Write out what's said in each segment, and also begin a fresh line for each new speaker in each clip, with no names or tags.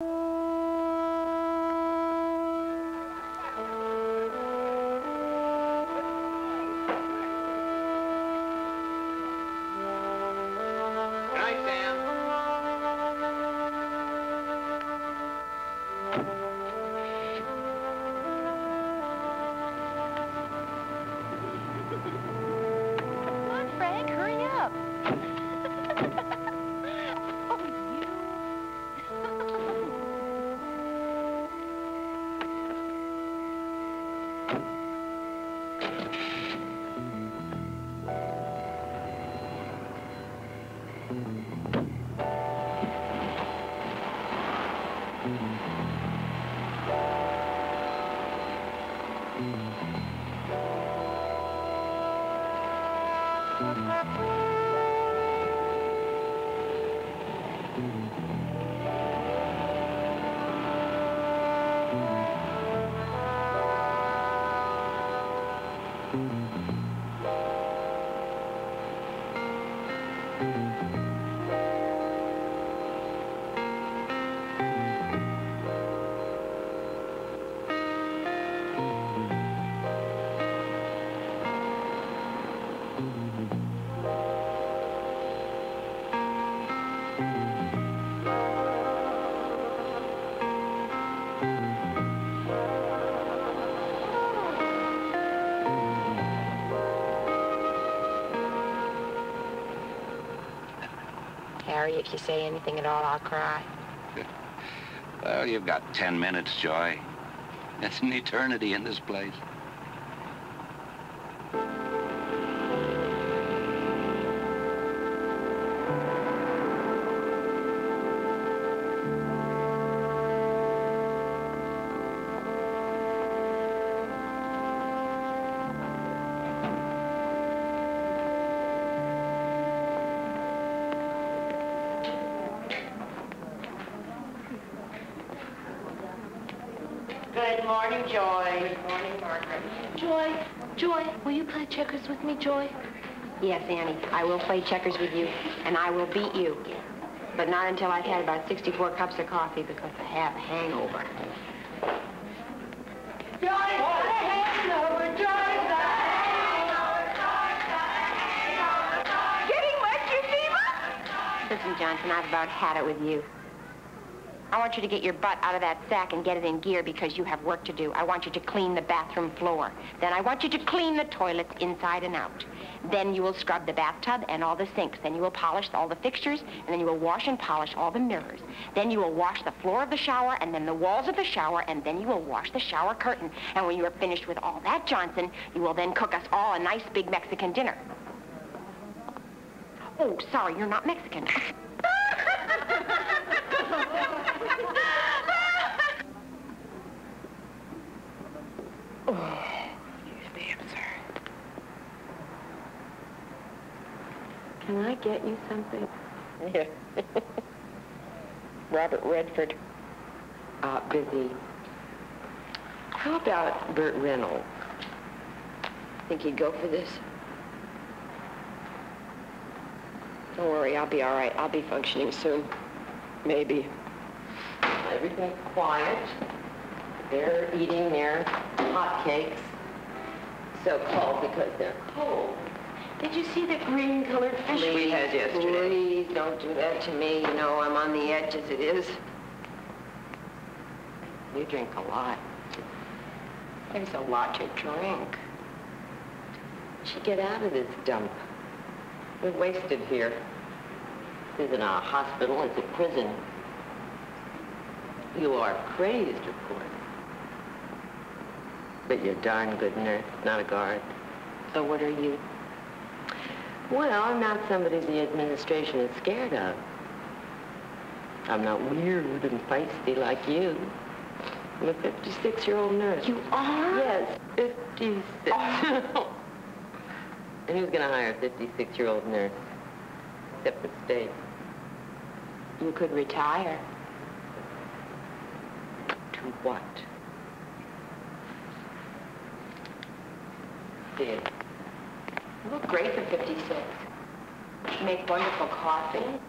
Harry, if you say anything at all, I'll cry.
well, you've got ten minutes, Joy. It's an eternity in this place.
Joy? Yes, Annie, I will play checkers with you, and I will beat you. But not until I've had about 64 cups of coffee because I have a hangover. Joy, hangover, Joy, Getting much, you fever? Listen, Johnson, I've about had it with you. I want you to get your butt out of that sack and get it in gear because you have work to do. I want you to clean the bathroom floor. Then I want you to clean the toilets inside and out. Then you will scrub the bathtub and all the sinks. Then you will polish all the fixtures, and then you will wash and polish all the mirrors. Then you will wash the floor of the shower, and then the walls of the shower, and then you will wash the shower curtain. And when you are finished with all that, Johnson, you will then cook us all a nice big Mexican dinner. Oh, sorry, you're not Mexican. oh, excuse me, I'm sorry.
Can I get you something?
Yeah. Robert Redford.
Uh, busy. How about Burt Reynolds? Think he'd go for this? Don't worry, I'll be all right. I'll be functioning soon. Maybe. Everything's quiet. They're eating their hot cakes. So cold because they're cold. Did you see the green-colored fish we had yesterday?
Please don't do that to me. You know I'm on the edge as it is.
You drink a lot.
There's a lot to drink.
should get out of this dump. We're wasted here. This isn't a hospital, it's a prison. You are crazed, of course. But you're a darn good nurse, not a guard.
So what are you?
Well, I'm not somebody the administration is scared of. I'm not weird and feisty like you. I'm a 56-year-old nurse.
You are?
Yes, 56.
Oh.
and who's going to hire a 56-year-old nurse? Except the state.
You could retire.
To what?
Did. You look great for 56. You make wonderful coffee.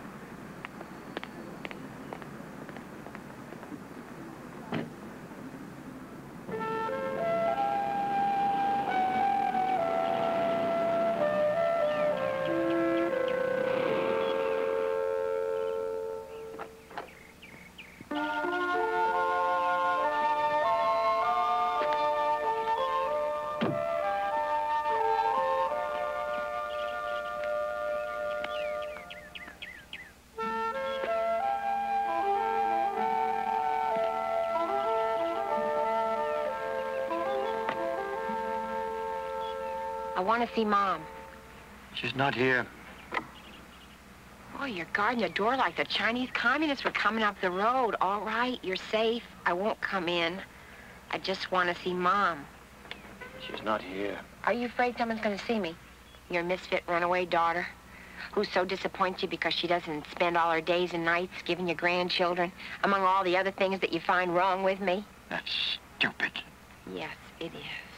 Want to see Mom.
She's not here.
Oh, you're guarding the door like the Chinese communists were coming up the road. All right, you're safe. I won't come in. I just want to see Mom.
She's not here.
Are you afraid someone's going to see me? Your misfit runaway daughter, who so disappoints you because she doesn't spend all her days and nights giving you grandchildren, among all the other things that you find wrong with me?
That's stupid.
Yes, it is.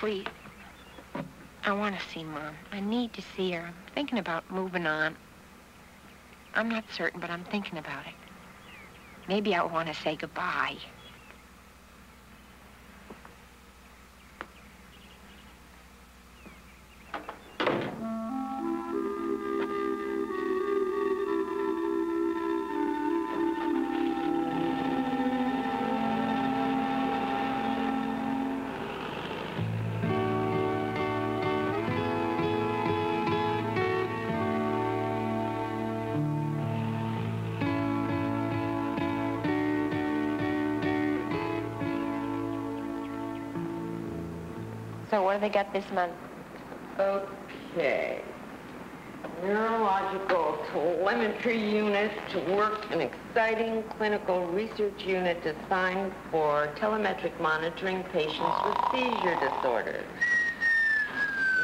Please. I want to see Mom. I need to see her. I'm thinking about moving on. I'm not certain, but I'm thinking about it. Maybe I want to say goodbye. What do they got this month?
Okay. Neurological telemetry unit to work an exciting clinical research unit designed for telemetric monitoring patients with seizure disorders.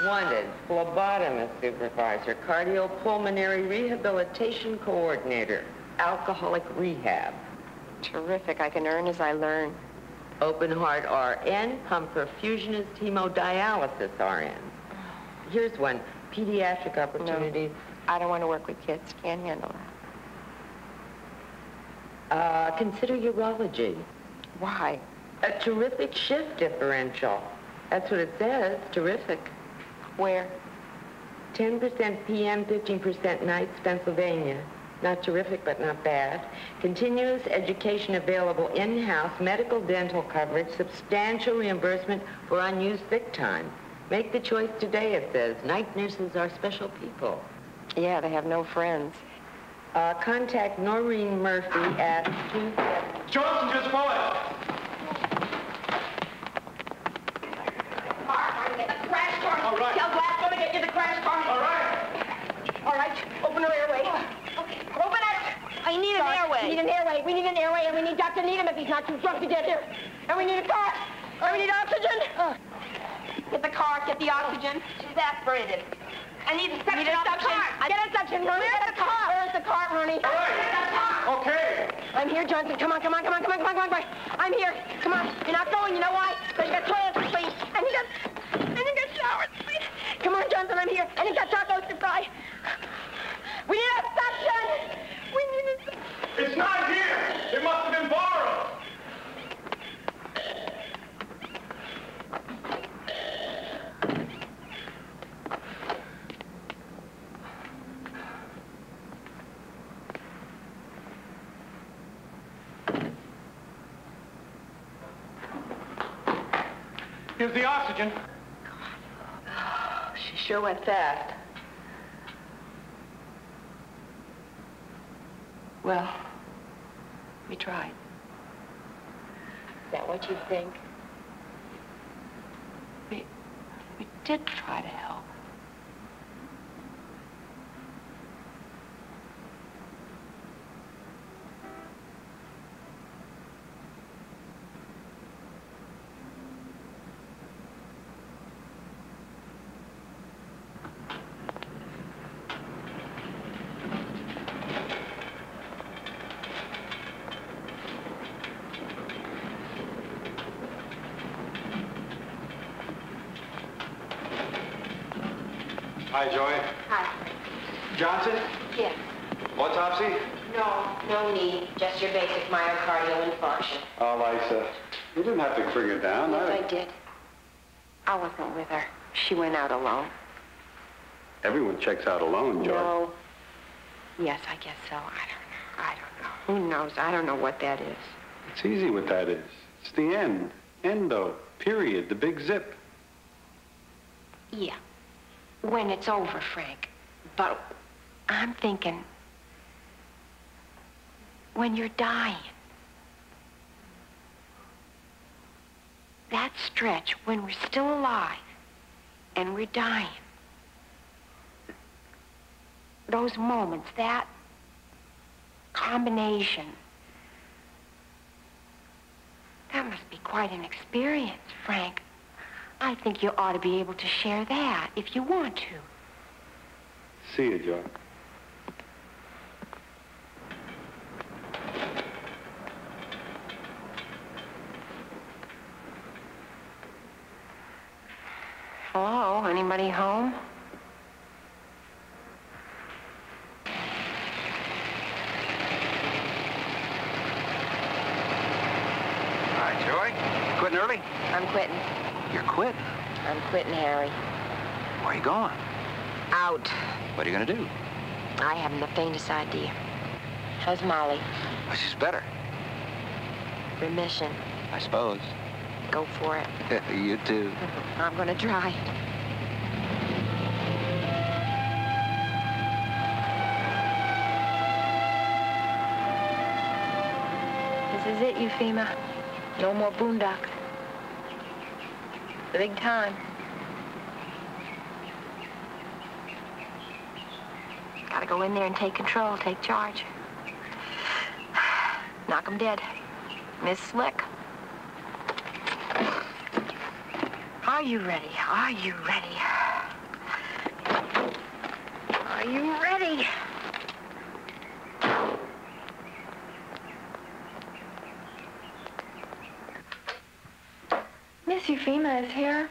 Wanted, phlebotomist supervisor, cardiopulmonary rehabilitation coordinator, alcoholic rehab.
Terrific. I can earn as I learn.
Open heart RN, pump perfusionist, hemodialysis RN. Here's one, pediatric opportunities.
I don't want to work with kids. Can't handle that.
Uh, consider urology.
Why?
A terrific shift differential. That's what it says, terrific.
Where?
10% PM, 15% nights, Pennsylvania. Not terrific, but not bad. Continuous education available in-house, medical dental coverage, substantial reimbursement for unused sick time. Make the choice today, it says. Night nurses are special people.
Yeah, they have no friends.
Uh, contact Noreen Murphy at 2...
Johnson just fought.
Crash car.
All right.
Tell Glass gonna get you the crash car.
All right.
All right. Open her airway. Okay. Open it. I need an airway. We need an airway. We need an airway, and we need Dr. Needham if he's not too drunk to get here. And we need a car. And we need oxygen. Get the car. Get the oxygen. She's aspirated. I need a suction. suction. Get a suction, Ronnie. Where's the car? Where's the car, Ronnie?
All right. Okay.
I'm here, Johnson. Come on, come on, come on, come on, come on, come on, come on. I'm here. Come on. You're not going. You know why? Because you got toilets to clean. And you got, and you got showers to clean. Come on, Johnson. I'm here. And you got tacos to fry. We need a suction.
It's not here. It must have been borrowed. Here's the oxygen.
God, oh, She sure went fast. Well, we tried.
Is that what you think?
We, we did try to help.
Hi, Joy.
Hi.
Johnson?
Yes.
Autopsy?
No, no need. Just your basic myocardial infarction.
Oh, Lisa, you didn't have to bring her down.
Yes, I did. I wasn't with her. She went out alone.
Everyone checks out alone, Joy.
No. Yes, I guess so. I don't know. I don't know. Who knows? I don't know what that is.
It's easy what that is. It's the end. Endo. Period. The big zip.
Yeah. When it's over, Frank. But I'm thinking when you're dying. That stretch when we're still alive and we're dying. Those moments, that combination, that must be quite an experience, Frank. I think you ought to be able to share that if you want to.
See you, Joy.
Hello, anybody home?
Hi, Joy. Quitting early?
I'm quitting.
You're quitting.
I'm quitting, Harry.
Where are you going?
Out.
What are you gonna do?
I haven't the faintest idea. How's Molly?
Well, she's better,
Remission.
I suppose.
Go for it.
you too.
I'm gonna try. This is it, Ufema. No more boondocks. The big time. Gotta go in there and take control, take charge. Knock 'em dead. Miss Slick. Are you ready? Are you ready? Are you ready?
Miss Ufema is here.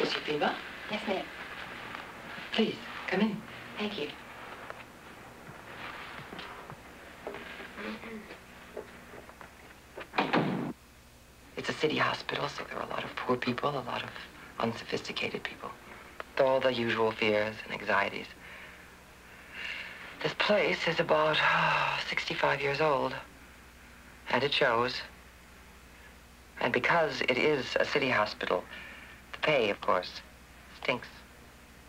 Miss Ufema,
Yes, ma'am.
please, come in.
Thank you.
It's a city hospital, so there are a lot of poor people, a lot of unsophisticated people. With all the usual fears and anxieties. This place is about oh, 65 years old. And it shows. And because it is a city hospital, the pay, of course, stinks.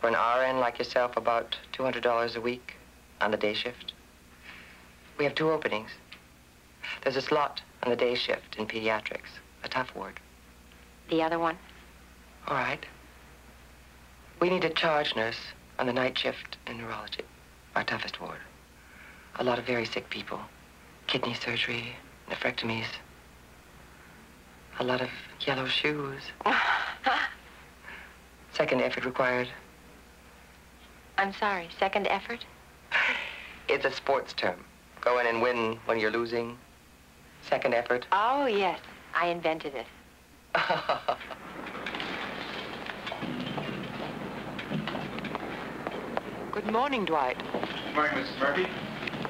For an RN like yourself, about $200 a week on the day shift. We have two openings. There's a slot on the day shift in pediatrics, a tough ward.
The other one?
All right. We need a charge nurse on the night shift in neurology, our toughest ward. A lot of very sick people. Kidney surgery, nephrectomies. A lot of yellow shoes. Second effort required.
I'm sorry, second effort?
It's a sports term. Go in and win when you're losing. Second effort.
Oh, yes. I invented it.
Good morning, Dwight.
Good morning, Mrs. Murphy.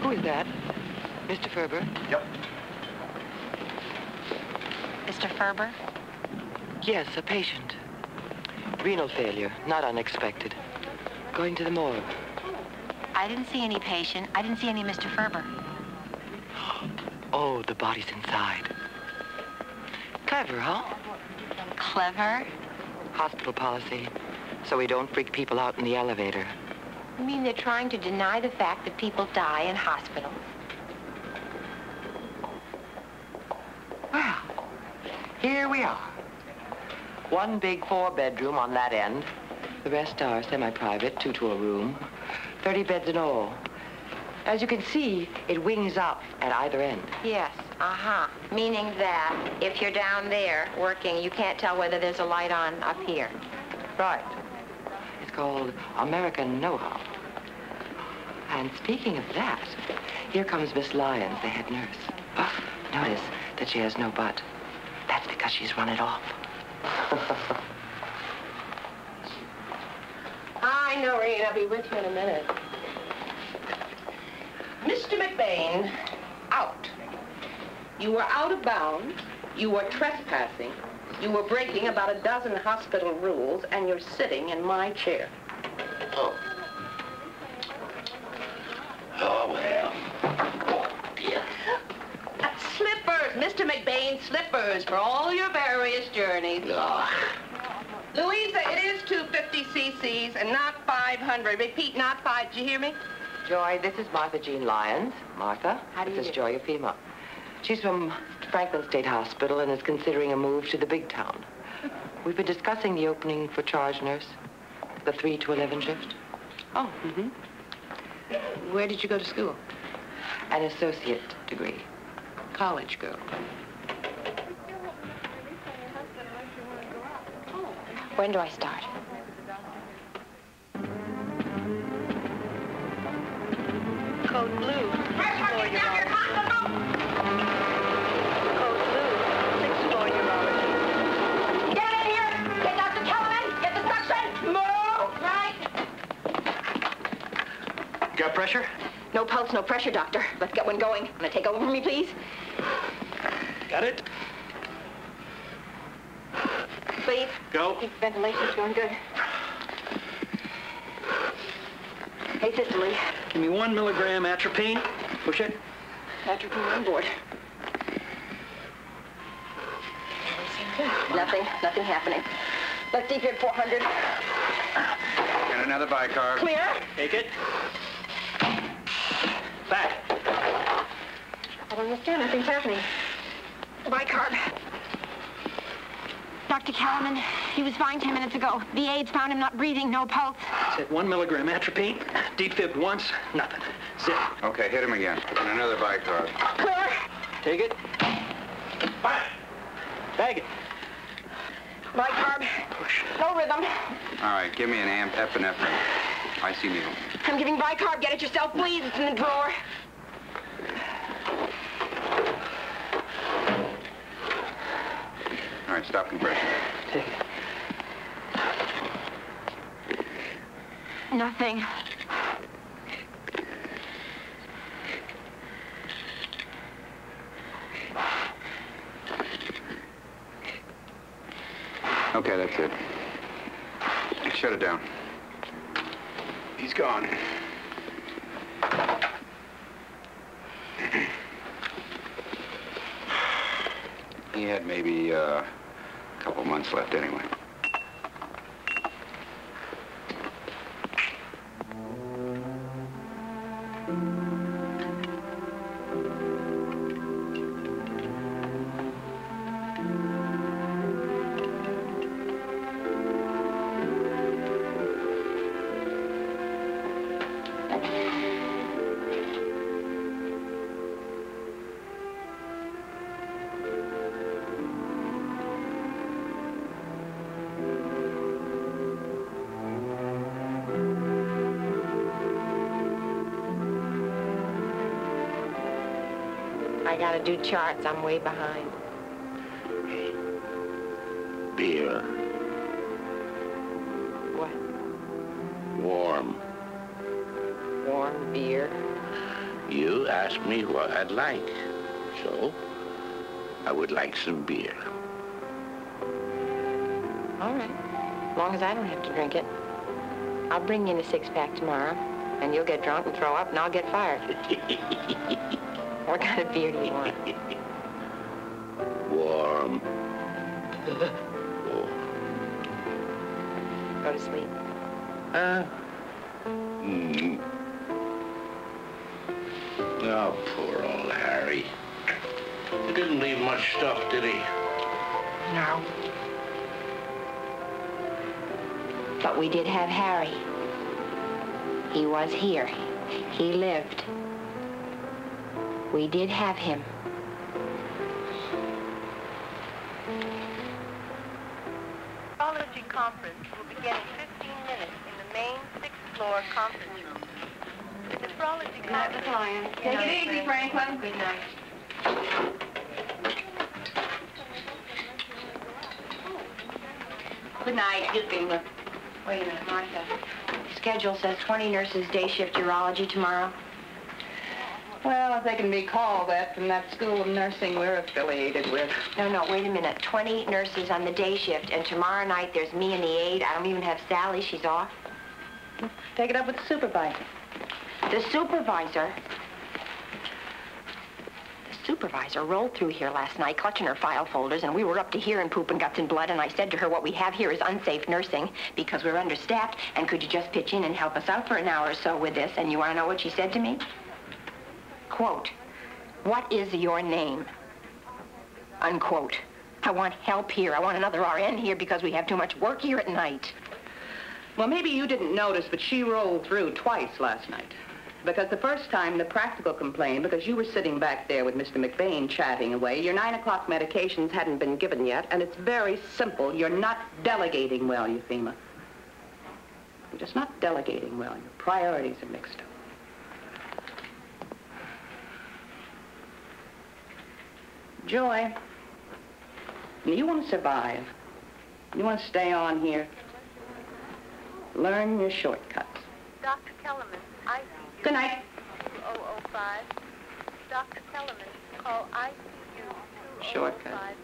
Who is that? Mr. Ferber?
Yep.
Mr. Ferber?
Yes, a patient. Renal failure, not unexpected. Going to the morgue.
I didn't see any patient. I didn't see any Mr. Ferber.
Oh, the body's inside. Clever, huh?
Clever?
Hospital policy. So we don't freak people out in the elevator.
You mean they're trying to deny the fact that people die in hospitals?
Well, here we are. One big four-bedroom on that end. The rest are semi-private, two to a room. 30 beds in all. As you can see, it wings up at either end.
Yes, uh-huh. Meaning that if you're down there working, you can't tell whether there's a light on up here.
Right. It's called American Know-How. And speaking of that, here comes Miss Lyons, the head nurse. Oh, notice that she has no butt. That's because she's run it off.
Hi, Noreen. I'll be with you in a minute. Mr. McBain, out. You were out of bounds. You were trespassing. You were breaking about a dozen hospital rules, and you're sitting in my chair.
Oh. Oh, well. Oh, dear.
Uh, slippers, Mr. McBain, slippers for all your various journeys.
Ugh.
Louisa, it is 250 cc's and not 500. Repeat, not five. Did you hear me?
Joy, this is Martha Jean Lyons. Martha,
How do
this
you
is
do?
Joy Ufema. She's from Franklin State Hospital and is considering a move to the big town. We've been discussing the opening for charge nurse, the 3 to 11 shift.
Oh, mm-hmm. Where did you go to school?
An associate degree.
College girl.
When do I start?
Code blue,
Got pressure?
No pulse, no pressure, doctor. Let's get one going. Wanna take over for me, please?
Got it?
Please.
Go.
Keep ventilation's going good. Hey, Sister Lee.
Give me one milligram atropine. Push it.
Atropine on board. Nothing, nothing happening. Let's defib 400.
Get another bicarb.
Clear.
Take it. Back.
I don't understand. Nothing's happening. Bicarb. Dr. Kellerman, he was fine 10 minutes ago. The aides found him not breathing, no pulse.
Said one milligram atropine. Defibbed once. Nothing. Zip.
Okay, hit him again. And another bicarb.
Clear.
Take it. Back. Bag it.
Bicarb.
Push.
No rhythm.
All right, give me an amp epinephrine. IC needle.
I'm giving bicarb. Get it yourself, please. It's in the drawer.
All right, stop compression.
Take it.
Nothing.
Okay, that's it. Shut it down. He's gone. He had maybe uh, a couple months left anyway.
I gotta do charts. I'm way behind.
Beer.
What?
Warm.
Warm beer?
You asked me what I'd like. So, I would like some beer.
All right. As long as I don't have to drink it. I'll bring you in a six-pack tomorrow, and you'll get drunk and throw up, and I'll get fired. what kind of beer do you want?
Warm.
Go to sleep.
Huh? Mm. Oh, poor old Harry. He didn't leave much stuff, did he?
No. But we did have Harry. He was here. He lived. We did have him.
Urology conference will begin in 15 minutes in the main sixth floor conference room. The nephrology conference...
Take it easy, Franklin.
Good night.
Good night.
Wait a minute, Martha. Schedule says 20 nurses day shift urology tomorrow.
Well, if they can be called that from that school of nursing we're affiliated with.
No, no, wait a minute. 20 nurses on the day shift, and tomorrow night there's me and the aide. I don't even have Sally. She's off.
Take it up with the supervisor.
The supervisor... The supervisor rolled through here last night clutching her file folders, and we were up to here in poop and guts and blood, and I said to her, what we have here is unsafe nursing because we're understaffed, and could you just pitch in and help us out for an hour or so with this? And you want to know what she said to me? Quote, what is your name? unquote. I want help here. I want another RN here because we have too much work here at night.
Well, maybe you didn't notice, but she rolled through twice last night. Because the first time, the practical complained because you were sitting back there with Mr. McBain chatting away. Your 9 o'clock medications hadn't been given yet, and it's very simple. You're not delegating well, Ufema. You're just not delegating well. Your priorities are mixed up. Joy, you want to survive. You want to stay on here. Learn your shortcuts.
Dr. Kellerman, ICU
Good night.
2005. Dr. Kellerman, call ICU 2005
Shortcut.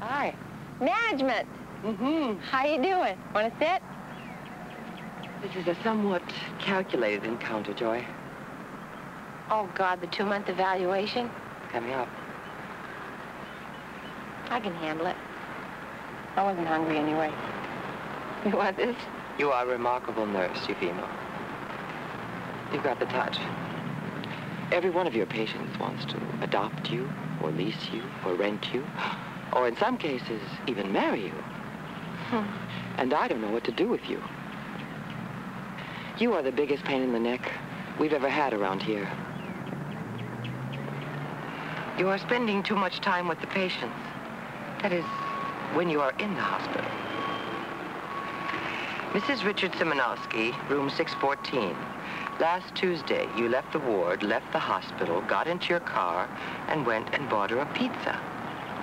Hi. Management.
Mm-hmm.
How you doing? Want to sit?
This is a somewhat calculated encounter, Joy.
Oh, God, the two-month evaluation?
Coming up.
I can handle it. I wasn't hungry anyway. You want this?
You are a remarkable nurse, Ufema. You've got the touch. Every one of your patients wants to adopt you, or lease you, or rent you, or in some cases, even marry you.
Hmm.
And I don't know what to do with you. You are the biggest pain in the neck we've ever had around here. You are spending too much time with the patients. That is, when you are in the hospital. Mrs. Richard Simonowski, room 614. Last Tuesday, you left the ward, left the hospital, got into your car, and went and bought her a pizza.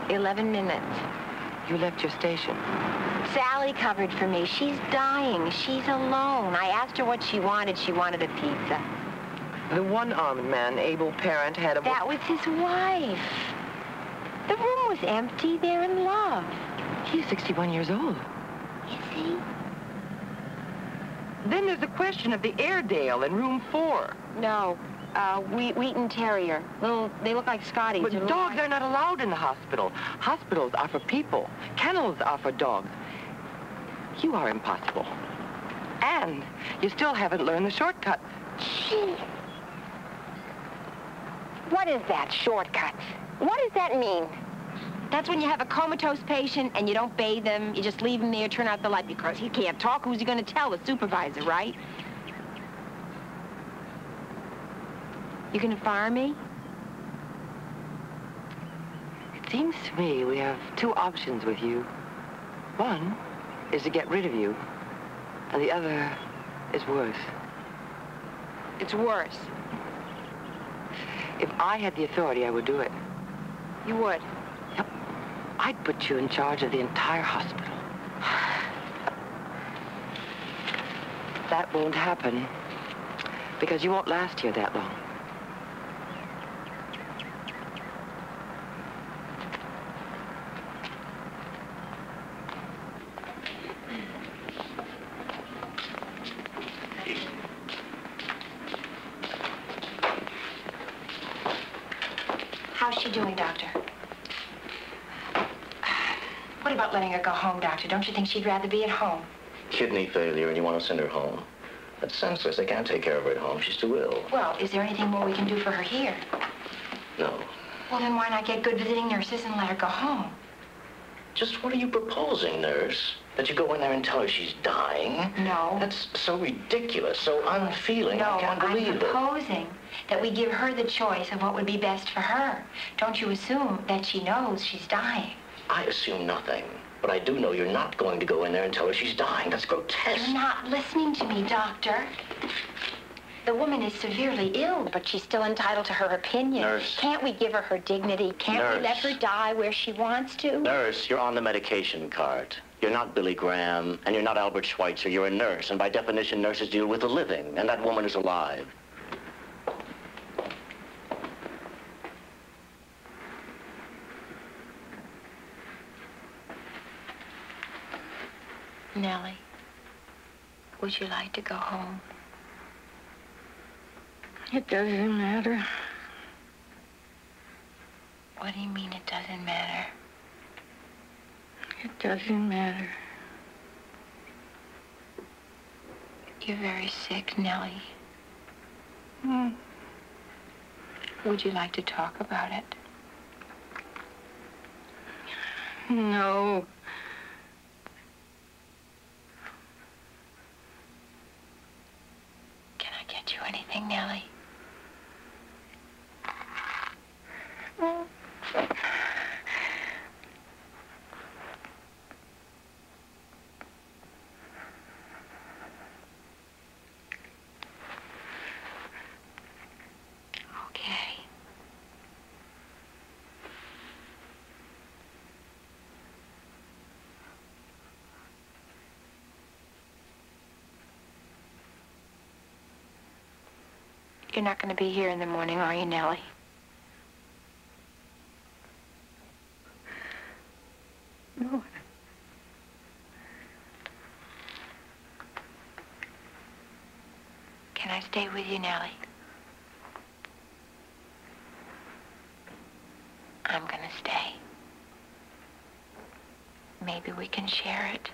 11 minutes.
You left your station.
Sally covered for me. She's dying. She's alone. I asked her what she wanted. She wanted a pizza.
The one-armed man, Abel Parent, had a...
That was his wife. The room was empty. They're in love.
He's 61 years old.
Is he?
Then there's the question of the Airedale in room four.
No. Uh, Whe- Wheaten Terrier. Little, they look like Scotties.
But dogs are not allowed in the hospital. Hospitals are for people. Kennels are for dogs. You are impossible. And you still haven't learned the shortcuts.
Gee. What is that, shortcut? What does that mean? That's when you have a comatose patient and you don't bathe them. you just leave him there, turn out the light because he can't talk. Who's he going to tell? The supervisor, right? You going to fire me?
It seems to me we have two options with you. One is to get rid of you, and the other is worse.
It's worse.
If I had the authority, I would do it.
You would.
Yep. I'd put you in charge of the entire hospital. That won't happen because you won't last here that long.
How's she doing, Doctor? What about letting her go home, Doctor? Don't you think she'd rather be at home?
Kidney failure, and you want to send her home. That's senseless. They can't take care of her at home. She's too ill.
Well, is there anything more we can do for her here?
No.
Well, then why not get good visiting nurses and let her go home?
Just what are you proposing, nurse? That you go in there and tell her she's dying?
No.
That's so ridiculous, so unfeeling.
No,
I can't
I'm
believe it.
proposing that we give her the choice of what would be best for her. Don't you assume that she knows she's dying?
I assume nothing. But I do know you're not going to go in there and tell her she's dying. That's grotesque.
You're not listening to me, Doctor. The woman is severely ill, but she's still entitled to her opinion.
Nurse.
Can't we give her her dignity? Can't we let her die where she wants to?
Nurse, you're on the medication cart. You're not Billy Graham, and you're not Albert Schweitzer. You're a nurse, and by definition, nurses deal with the living, and that woman is alive.
Nellie, would you like to go home?
It doesn't matter.
What do you mean it doesn't matter?
It doesn't matter.
you're very sick, Nellie.
Hmm.
Would you like to talk about it?
No.
Can I get you anything, Nellie? Okay. You're not going to be here in the morning, are you, Nellie?
No.
Can I stay with you, Nellie? I'm gonna stay. Maybe we can share it.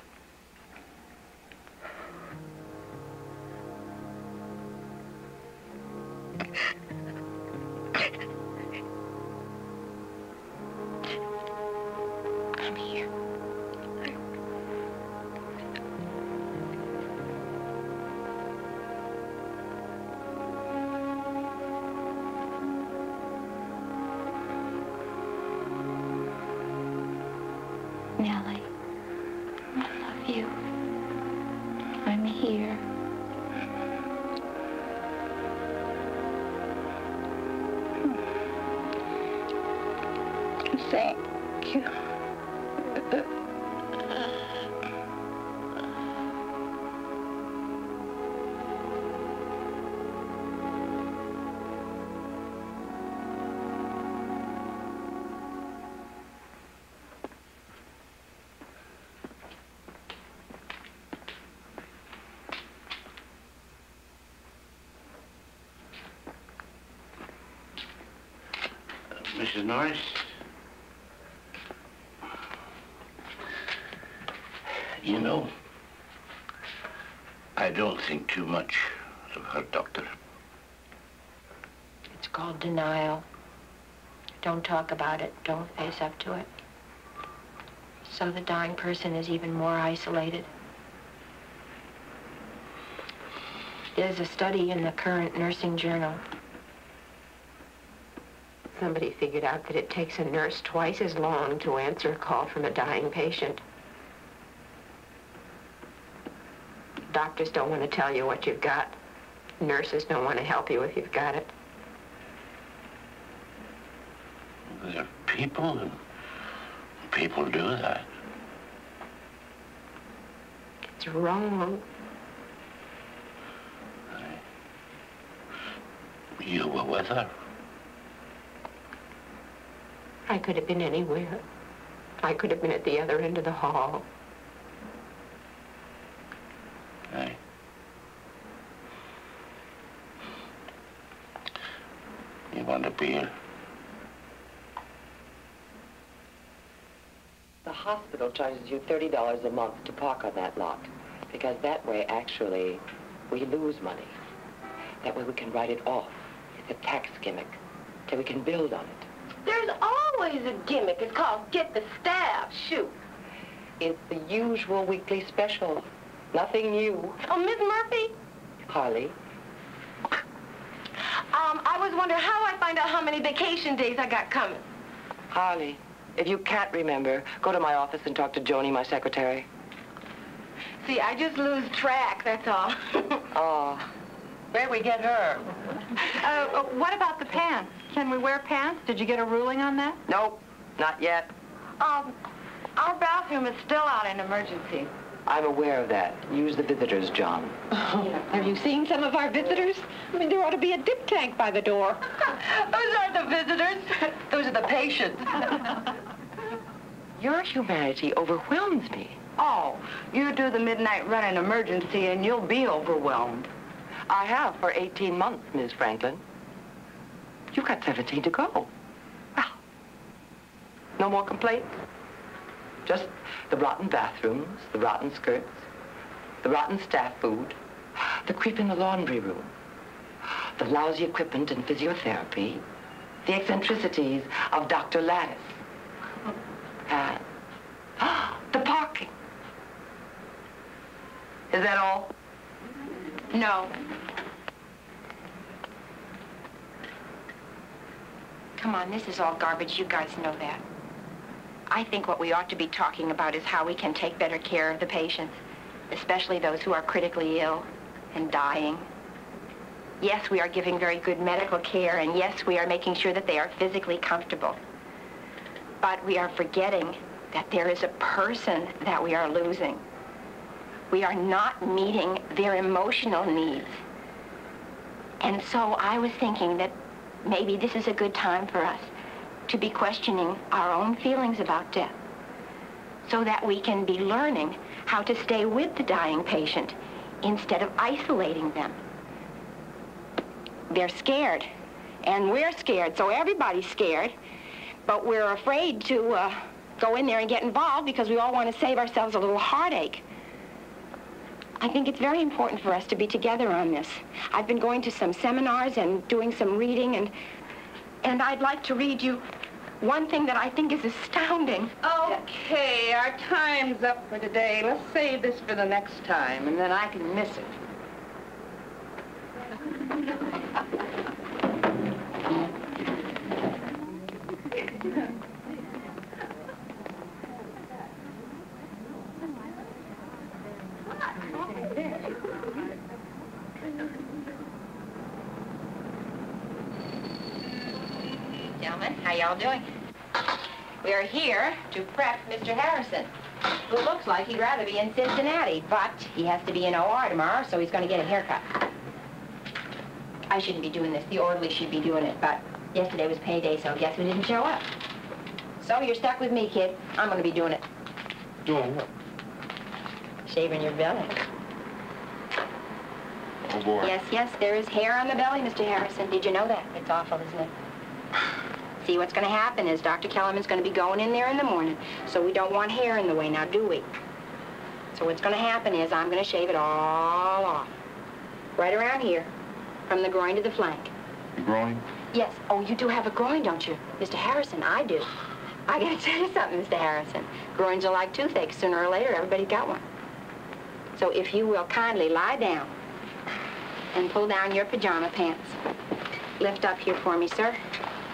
Mrs. Norris? You know, I don't think too much of her, Doctor.
It's called denial. Don't talk about it. Don't face up to it. So the dying person is even more isolated. There's a study in the current nursing journal. Somebody figured out that it takes a nurse twice as long to answer a call from a dying patient. Doctors don't want to tell you what you've got. Nurses don't want to help you if you've got it.
There are people, and people do that.
It's wrong.
You were with her.
I could have been anywhere. I could have been at the other end of the hall.
Hey. You want to be here?
The hospital charges you $30 a month to park on that lot. Because that way, actually, we lose money. That way we can write it off. It's a tax gimmick. Till we can build on it.
There's always a gimmick. It's called Get the Staff. Shoot.
It's the usual weekly special. Nothing new.
Oh, Miss Murphy?
Harley,
Um, I was wondering how I find out how many vacation days I got coming.
Harley, if you can't remember, go to my office and talk to Joni, my secretary.
See, I just lose track, that's all.
Oh, where'd we get her?
Uh, uh, what about the pants? Can we wear pants? Did you get a ruling on that?
Nope, not yet.
um, our bathroom is still out in emergency.
I'm aware of that. Use the visitors, John.
Have you seen some of our visitors? I mean, there ought to be a dip tank by the door.
Those aren't the visitors.
Those are the patients. Your humanity overwhelms me.
Oh, you do the midnight run in emergency and you'll be overwhelmed.
I have for 18 months, Miss Franklin. You've got 17 to go. Well, no more complaints? Just the rotten bathrooms, the rotten skirts, the rotten staff food,
The creep in the laundry room. The lousy equipment and physiotherapy. The eccentricities of Dr. Lattice. And the parking. Is that all?
No. Come on, this is all garbage. You guys know that. I think what we ought to be talking about is how we can take better care of the patients, especially those who are critically ill and dying. Yes, we are giving very good medical care, and yes, we are making sure that they are physically comfortable. But we are forgetting that there is a person that we are losing. We are not meeting their emotional needs. And so I was thinking that maybe this is a good time for us to be questioning our own feelings about death so that we can be learning how to stay with the dying patient instead of isolating them. They're scared, and we're scared, so everybody's scared, but we're afraid to uh, go in there and get involved because we all want to save ourselves a little heartache. I think it's very important for us to be together on this. I've been going to some seminars and doing some reading, and and I'd like to read you one thing that I think is astounding.
Okay, our time's up for today. Let's save this for the next time, and then I can miss it.
Gentlemen, how y'all doing? We are here to prep Mr. Harrison, who looks like he'd rather be in Cincinnati, but he has to be in OR tomorrow, so he's going to get a haircut. I shouldn't be doing this. The orderly should be doing it, but yesterday was payday, so guess who didn't show up? So you're stuck with me, kid. I'm going to be doing it.
Doing what?
Shaving your belly.
Oh, boy.
Yes, yes, there is hair on the belly, Mr. Harrison. Did you know that? It's awful, isn't it? See, what's going to happen is Dr. Kellerman's going to be going in there in the morning, so we don't want hair in the way, now do we? So what's going to happen is I'm going to shave it all off. Right around here, from the groin to the flank.
The groin?
Yes. Oh, you do have a groin, don't you? Mr. Harrison, I do. I gotta tell you something, Mr. Harrison. Groins are like toothaches. Sooner or later, everybody's got one. So if you will kindly lie down and pull down your pajama pants. Lift up here for me, sir.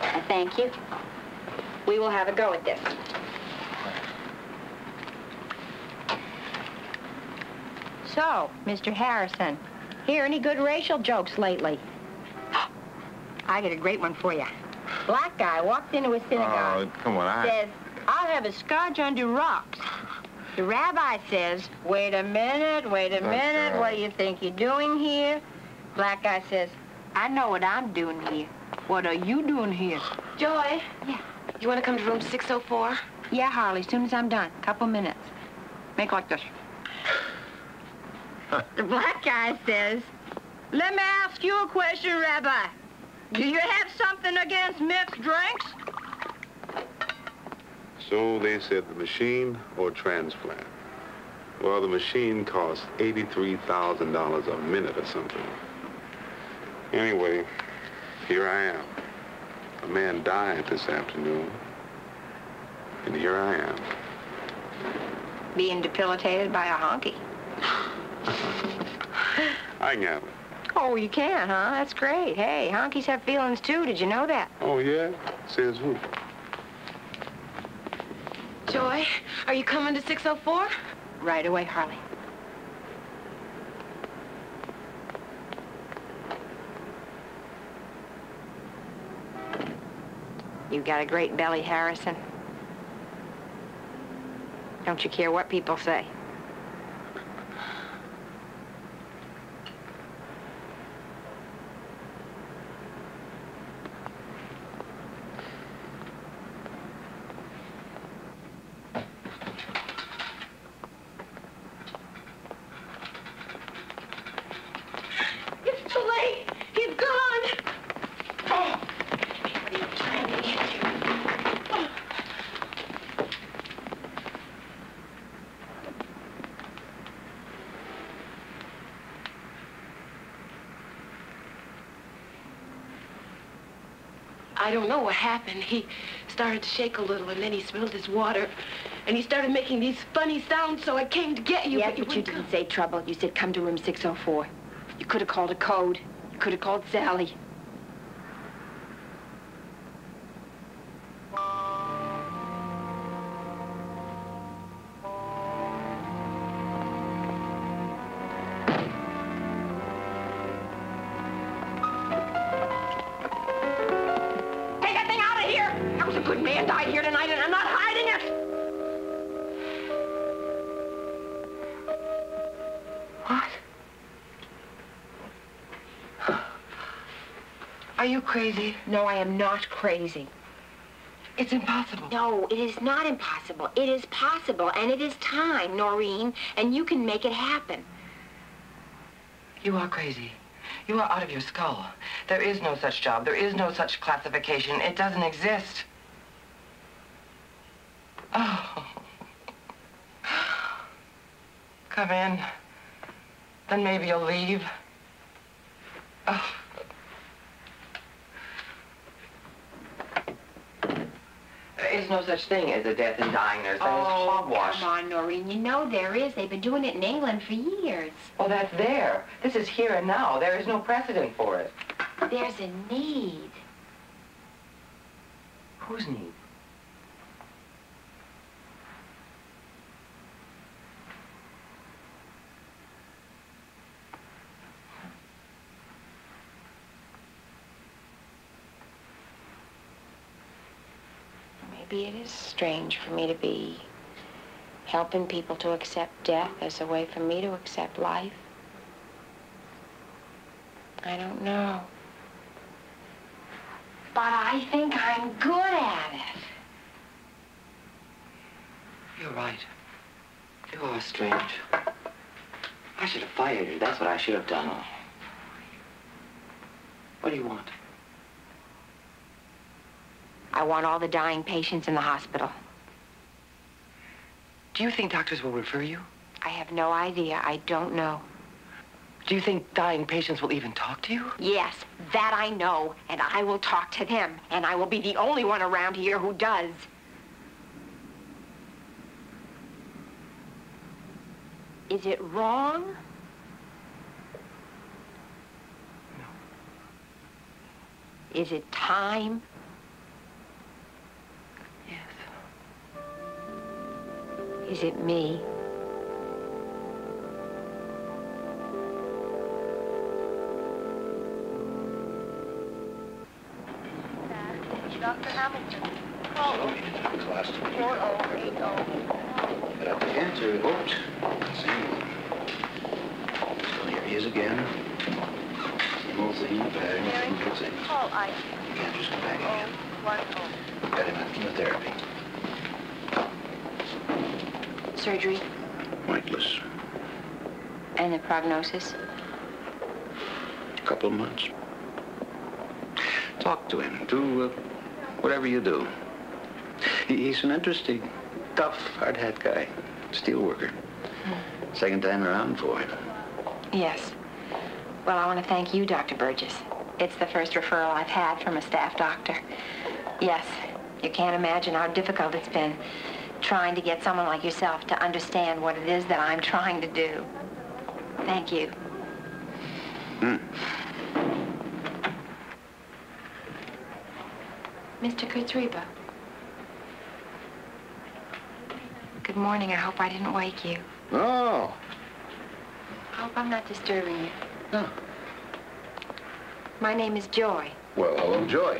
I thank you. We will have a go at this. So, Mr. Harrison, hear any good racial jokes lately? I got a great one for you. Black guy walked into a synagogue.
Oh, come on, I...
Says, I'll have a scotch under rocks. The rabbi says, wait a minute, wait a minute, what do you think you're doing here? Black guy says, I know what I'm doing here. What are you doing here?
Joy,
Yeah.
you want to come to room 604?
Yeah, Harley, as soon as I'm done. Couple minutes. Make like this. the black guy says, let me ask you a question, Rabbi. Do you have something against mixed drinks?
So they said the machine or transplant. Well, the machine costs $83,000 a minute or something. Anyway, here I am. A man died this afternoon. And here I am.
Being debilitated by a honky.
I can have it.
Oh, you can, huh? That's great. Hey, honkies have feelings too. Did you know that?
Oh, yeah? Says who?
Joy, are you coming to 604?
Right away, Harley. You got a great belly, Harrison. Don't you care what people say?
It's too late. He's gone. Oh. What are you trying to get to? I don't know what happened. He started to shake a little, and then he spilled his water. And he started making these funny sounds, so I came to get you,
yes,
but you
but you
wouldn't
didn't say trouble. You said come to room 604. You could have called a code. You could have called Sally.
You crazy?
No, I am not crazy.
It's impossible.
No, it is not impossible. It is possible, and it is time, Noreen, and you can make it happen.
You are crazy. You are out of your skull. There is no such job. There is no such classification. It doesn't exist. Oh. Come in. Then maybe you'll leave. Oh. There is no such thing as a death and dying nurse. That is hogwash.
Oh, come on, Noreen. You know there is. They've been doing it in England for years.
Well, that's there. This is here and now. There is no precedent for it.
There's a need.
Whose need?
It is strange for me to be helping people to accept death as a way for me to accept life. I don't know. But I think I'm good at it.
You're right. You are strange. I should have fired you. That's what I should have done. What do you want?
I want all the dying patients in the hospital.
Do you think doctors will refer you?
I have no idea. I don't know.
Do you think dying patients will even talk to you?
Yes, that I know, and I will talk to them, and I will be the only one around here who does. Is it wrong? No. Is it time? Is it me?
Dr. Hamilton. Call
Last
4080.
Got the answer, we hoped. Same. So here he is again. Same old thing in the bag,
Mary,
same old thing.
call I
You can't just come back again.
010.
Got him on chemotherapy.
Surgery?
Pointless.
And the prognosis?
A couple of months. Talk to him. Do uh, whatever you do. He's an interesting, tough, hard hat guy. Steel worker. Second time around for him.
Yes. Well, I want to thank you, Dr. Burgess. It's the first referral I've had from a staff doctor. Yes, you can't imagine how difficult it's been trying to get someone like yourself to understand what it is that I'm trying to do. Thank you.
Hmm.
Mr. Kurtzreba. Good morning. I hope I didn't wake you.
Oh.
I hope I'm not disturbing you.
No.
My name is Joy.
Well, hello, Joy.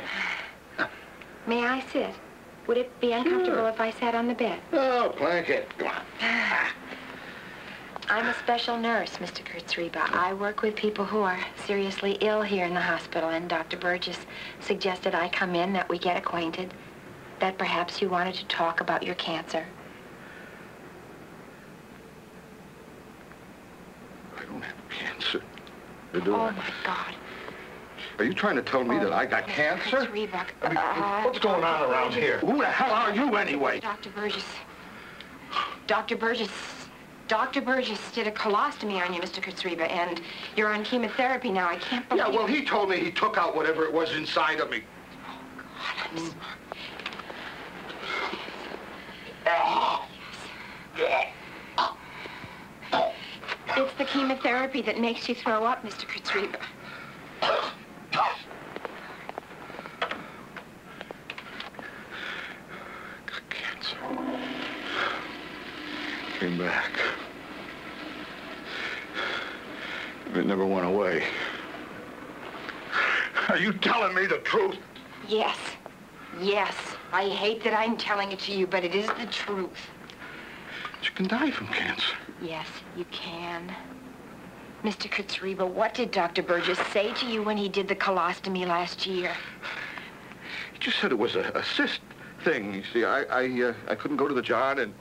May I sit? Would it be uncomfortable
Sure.
if I sat on the bed?
Oh, Plankett. Come on.
I'm a special nurse, Mr. Kurtzreba. I work with people who are seriously ill here in the hospital, and Dr. Burgess suggested I come in, that we get acquainted, that perhaps you wanted to talk about your cancer.
I don't have cancer. Do?
Oh, my God.
Are you trying to tell me that I got
Mr.
cancer?
Kurtzreba,
I mean,
uh,
what's going on around here? Who the hell are you anyway?
Dr. Burgess. Dr. Burgess. Dr. Burgess did a colostomy on you, Mr. Kurtzreba, and you're on chemotherapy now. I can't believe
Yeah, well, he told me he took out whatever it was inside of me.
Oh, God, I'm Yes. It's the chemotherapy that makes you throw up, Mr. Katriba.
Cancer. Came back. It never went away. Are you telling me the truth?
Yes. Yes. I hate that I'm telling it to you, but it is the truth.
You can die from cancer.
Yes, you can. Mr. Katsriba, what did Dr. Burgess say to you when he did the colostomy last year?
He just said it was a, a cyst thing. You see, I I, uh, I couldn't go to the John and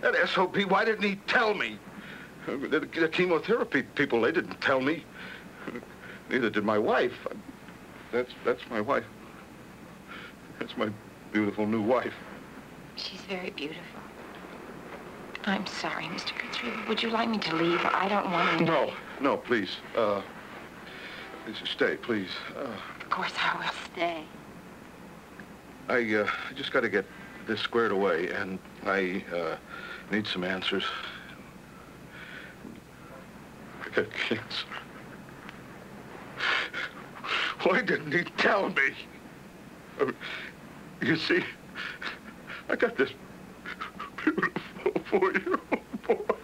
that SOB. Why didn't he tell me? The, the chemotherapy people, they didn't tell me. Neither did my wife. That's that's my wife. That's my beautiful new wife.
She's very beautiful. I'm sorry, Mr. Katsriba. Would you like me to leave? I don't want to.
No, no, please. Uh, stay, please. Uh,
Of course I will stay.
I uh, just got to get this squared away, and I uh, need some answers. I got cancer. Why didn't he tell me? Uh, You see, I got this beautiful four-year-old boy.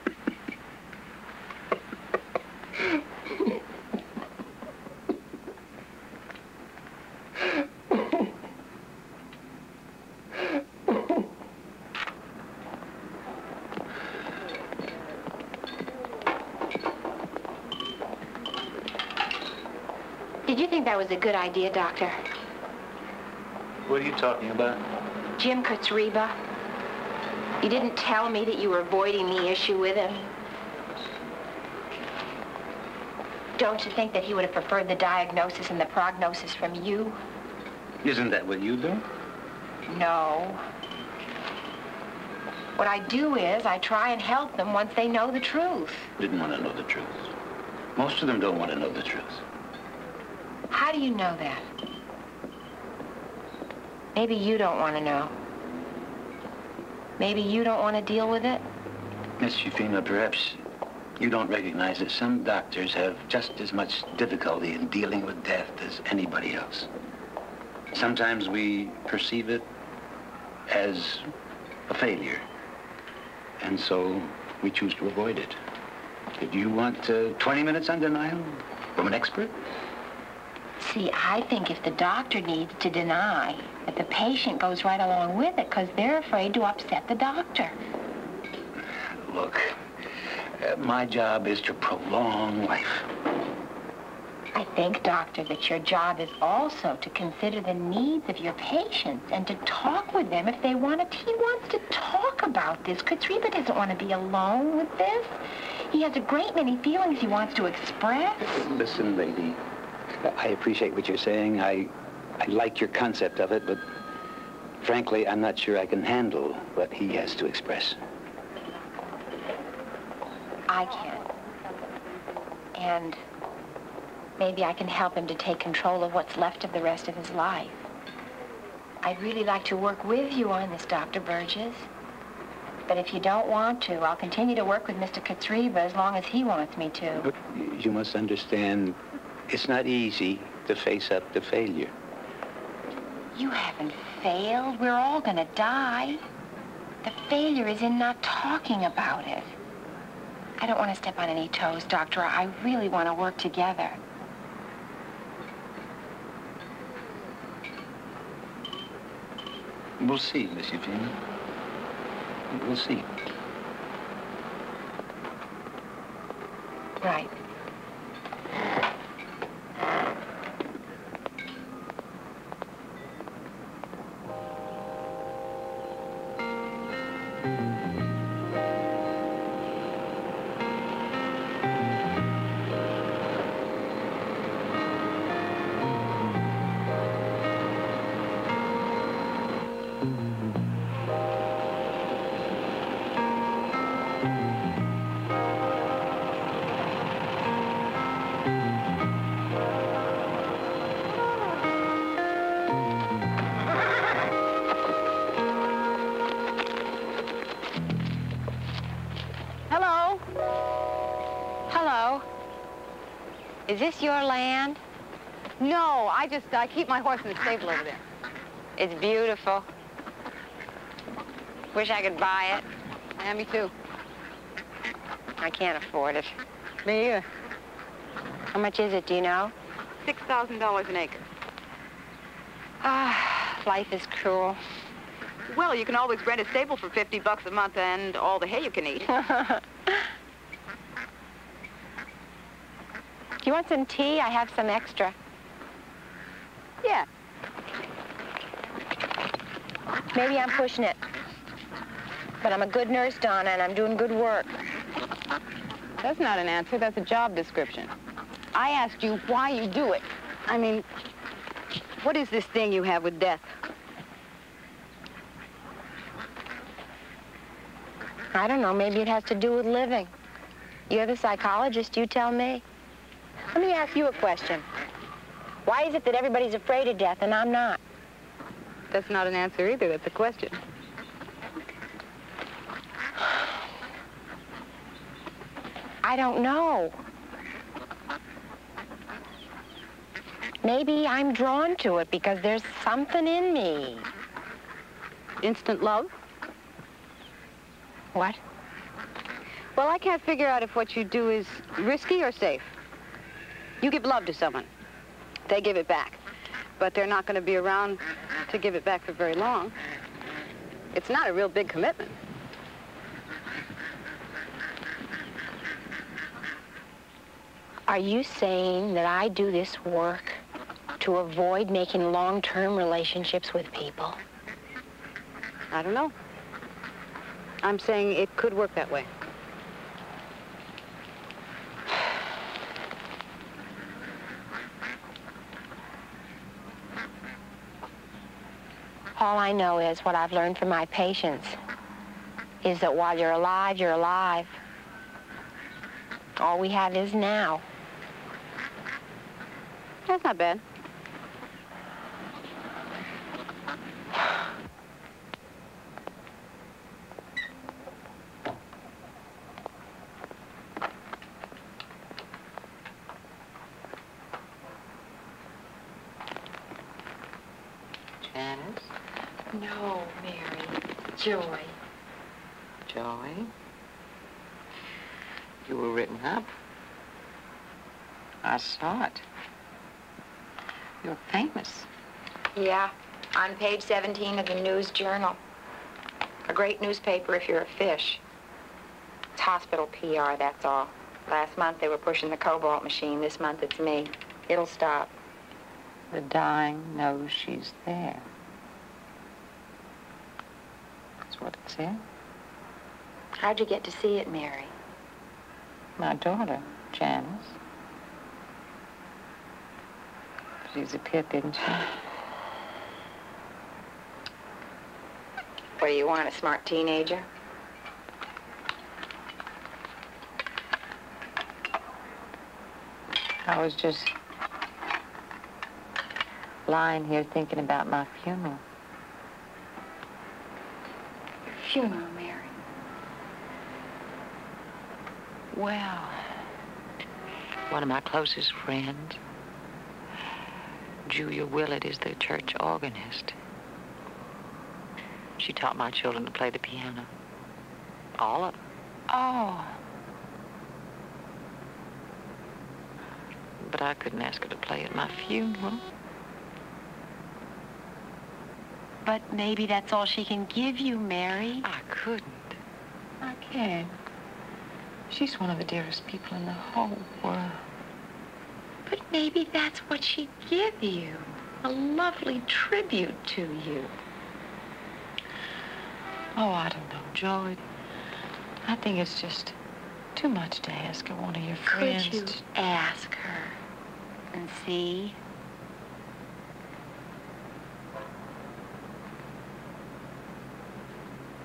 Did you think that was a good idea, Doctor?
What are you talking about?
Jim Katsriba? You didn't tell me that you were avoiding the issue with him. Don't you think that he would have preferred the diagnosis and the prognosis from you?
Isn't that what you do?
No. What I do is I try and help them once they know the truth.
Didn't want to know the truth. Most of them don't want to know the truth.
How do you know that? Maybe you don't want to know. Maybe you don't want to deal with it?
Miss Ufema, perhaps you don't recognize that some doctors have just as much difficulty in dealing with death as anybody else. Sometimes we perceive it as a failure, and so we choose to avoid it. Did you want uh, 20 minutes on denial from an expert?
See, I think if the doctor needs to deny, that the patient goes right along with it because they're afraid to upset the doctor.
Look, uh, my job is to prolong life.
I think, doctor, that your job is also to consider the needs of your patients and to talk with them if they want to. He wants to talk about this. Katriba doesn't want to be alone with this. He has a great many feelings he wants to express.
Listen, lady, I appreciate what you're saying. I, I like your concept of it, but frankly, I'm not sure I can handle what he has to express.
I can. And maybe I can help him to take control of what's left of the rest of his life. I'd really like to work with you on this, Dr. Burgess. But if you don't want to, I'll continue to work with Mr. Katriba as long as he wants me to.
But you must understand, it's not easy to face up to failure.
You haven't failed. We're all gonna die. The failure is in not talking about it. I don't want to step on any toes, Doctor. I really want to work together.
We'll see, Miss Ufema. We'll see.
Right. This your land?
No, I just, I keep my horse in the stable over there.
It's beautiful. Wish I could buy it.
Yeah, me too.
I can't afford it.
Me either.
How much is it, do you know?
$6,000 an acre.
Ah, life is cruel.
Well, you can always rent a stable for 50 bucks a month and all the hay you can eat.
Do you want some tea? I have some extra.
Yeah.
Maybe I'm pushing it. But I'm a good nurse, Donna, and I'm doing good work.
That's not an answer. That's a job description. I asked you why you do it. I mean, what is this thing you have with death?
I don't know. Maybe it has to do with living. You're the psychologist. You tell me. Let me ask you a question. Why is it that everybody's afraid of death and I'm not?
That's not an answer either. That's a question.
I don't know. Maybe I'm drawn to it because there's something in me.
Instant love?
What?
Well, I can't figure out if what you do is risky or safe. You give love to someone. They give it back. But they're not going to be around to give it back for very long. It's not a real big commitment.
Are you saying that I do this work to avoid making long-term relationships with people?
I don't know. I'm saying it could work that way.
All I know is what I've learned from my patients is that while you're alive, you're alive. All we have is now.
That's not bad.
Janice?
No, Mary. Joy.
Joy? You were written up. I saw it. You're famous.
Yeah, on page 17 of the News Journal. A great newspaper if you're a fish. It's hospital PR, that's all. Last month they were pushing the cobalt machine. This month it's me. It'll stop.
The dying knows she's there. That's what it said.
How'd you get to see it, Mary?
My daughter, Janice. She's a pit, isn't she?
What do you want, a smart teenager?
I was just lying here thinking about my funeral.
Funeral, Mary.
Well, one of my closest friends, Julia Willett, is the church organist. She taught my children to play the piano. All of them.
Oh.
But I couldn't ask her to play at my funeral.
But maybe that's all she can give you, Mary.
I couldn't. I can. She's one of the dearest people in the whole world.
But maybe that's what she'd give you. A lovely tribute to you.
Oh, I don't know, Joy. I think it's just too much to ask of one of your friends.
Could you ask her and see?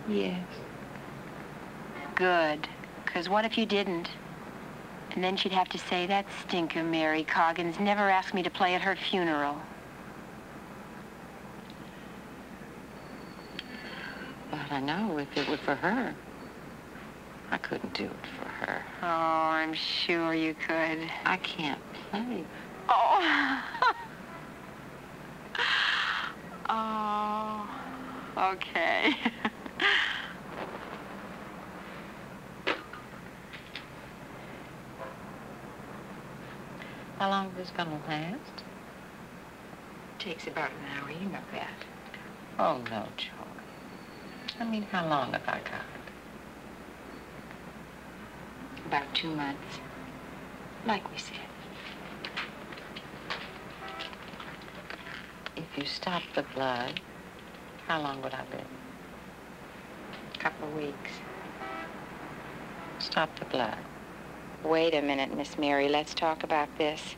Yes.
Good. Because what if you didn't? And then she'd have to say, that stinker Mary Coggins never asked me to play at her funeral.
But I know if it were for her, I
couldn't do it for her.
Oh, I'm sure you could.
I can't play.
Oh. oh. Okay.
How long is this gonna last?
Takes about an hour, you know that.
Oh, no, Joy. I mean, how long have I got?
About two months. Like we said.
If you stop the blood, how long would I live?
A couple of weeks.
Stop the blood.
Wait a minute, Miss Mary. Let's talk about this.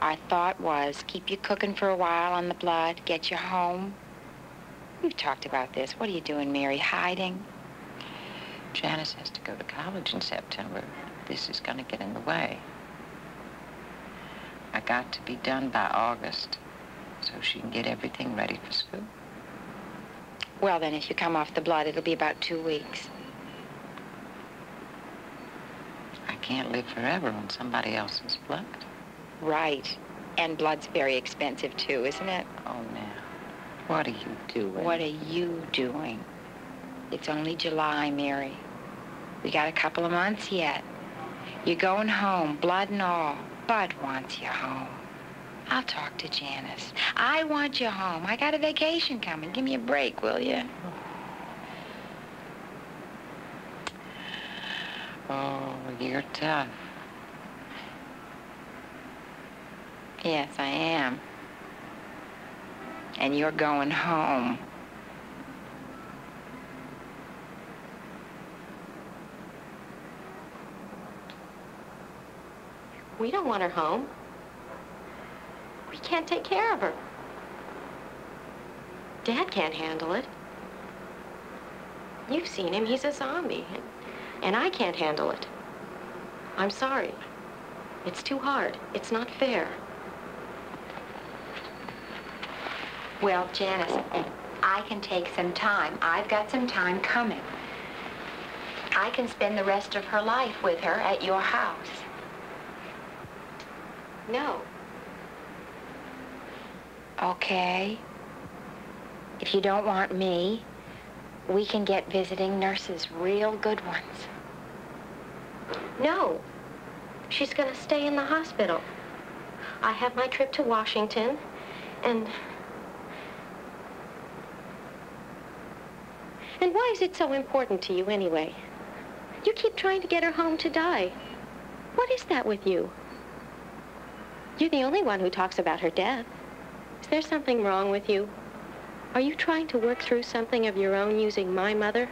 Our thought was keep you cooking for a while on the blood, get you home. We've talked about this. What are you doing, Mary? Hiding?
Janice has to go to college in September. This is going to get in the way. I got to be done by August so she can get everything ready for school.
Well, then, if you come off the blood, it'll be about two weeks.
I can't live forever on somebody else's blood.
Right. And blood's very expensive, too, isn't it?
Oh, now. What are you doing?
What are you doing? It's only July, Mary. We got a couple of months yet. You're going home, blood and all. Bud wants you home. I'll talk to Janice. I want you home. I got a vacation coming. Give me a break, will you?
Oh, you're tough.
Yes, I am. And you're going home.
We don't want her home. We can't take care of her. Dad can't handle it. You've seen him. He's a zombie. And, I can't handle it. I'm sorry. It's too hard. It's not fair.
Well, Janice, I can take some time. I've got some time coming. I can spend the rest of her life with her at your house.
No.
Okay. If you don't want me, we can get visiting nurses, real good ones.
No. She's going to stay in the hospital. I have my trip to Washington, and... And why is it so important to you anyway? You keep trying to get her home to die. What is that with you? You're the only one who talks about her death. Is there something wrong with you? Are you trying to work through something of your own using my mother?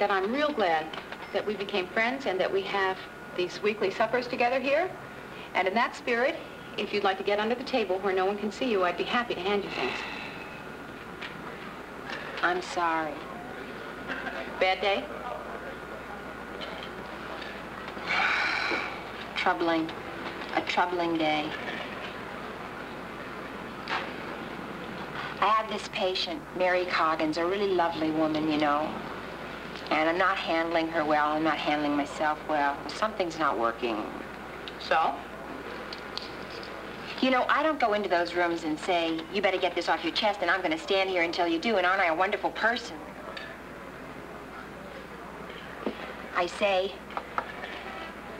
That I'm real glad that we became friends and that we have these weekly suppers together here. And in that spirit, if you'd like to get under the table where no one can see you, I'd be happy to hand you things.
I'm sorry.
Bad day?
Troubling. A troubling day. I have this patient, Mary Coggins, a really lovely woman, you know. And I'm not handling her well. I'm not handling myself well. Something's not working.
So?
You know, I don't go into those rooms and say, you better get this off your chest, and I'm going to stand here until you do, and aren't I a wonderful person? I say,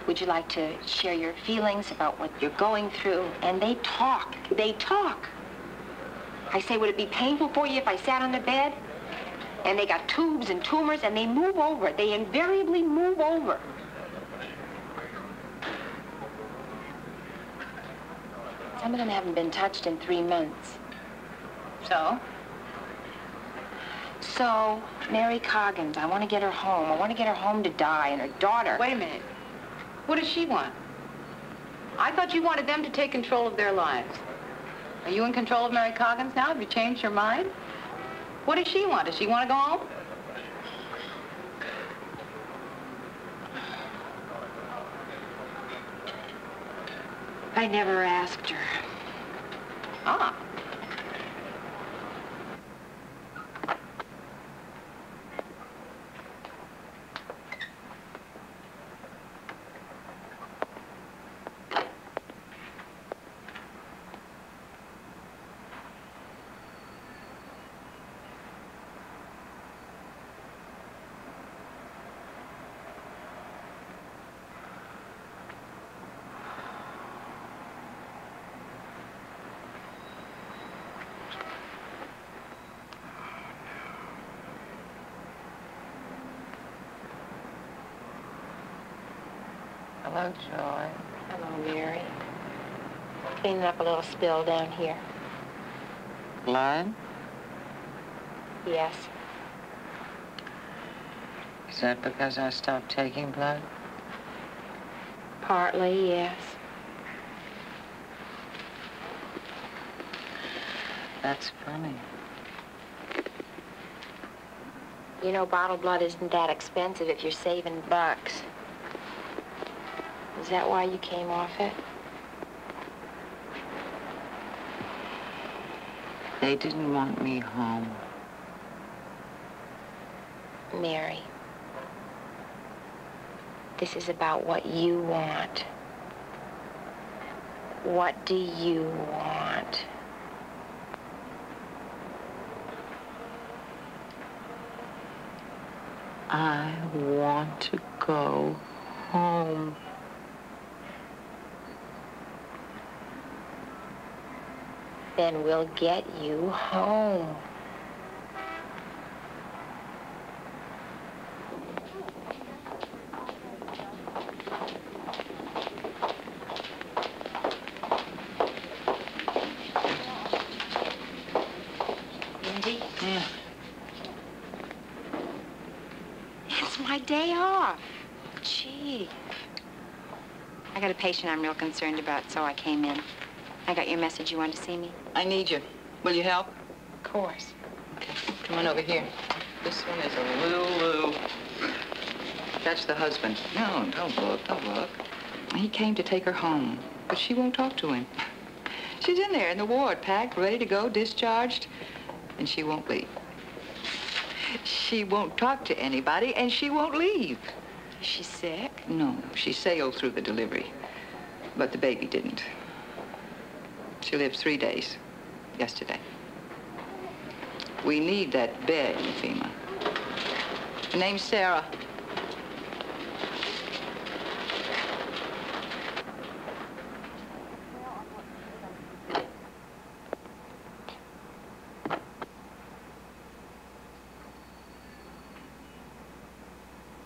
would you like to share your feelings about what you're going through? And they talk. They talk. I say, would it be painful for you if I sat on the bed? And they got tubes and tumors, and they move over. They invariably move over. Some of them haven't been touched in three months.
So?
So, Mary Coggins, I want to get her home. I want to get her home to die, and her daughter.
Wait a minute. What does she want? I thought you wanted them to take control of their lives.
Are you in control of Mary Coggins now? Have you changed your mind? What does she want? Does she want to go home?
I never asked her.
Ah.
Hello, Joy. Hello, Mary. Cleaning up a little spill down here.
Blood?
Yes.
Is that because I stopped taking blood?
Partly, yes.
That's funny.
You know, bottled blood isn't that expensive if you're saving bucks. Is that why you came off it?
They didn't want me home.
Mary. This is about what you want. What do you want?
I want to go home.
Then we'll get you home. Lindy?
Yeah.
It's my day off. Gee. I got a patient I'm real concerned about, so I came in. I got your message. You wanted to see me?
I need you. Will you help?
Of course.
Come on over here. This one is a Lulu. That's the husband. No, don't look, don't look. He came to take her home, but she won't talk to him. She's in there in the ward, packed, ready to go, discharged, and she won't leave. She won't talk to anybody, and she won't leave.
Is she sick?
No, she sailed through the delivery, but the baby didn't. She lived three days yesterday. We need that bed, Ufema. Her name's Sarah.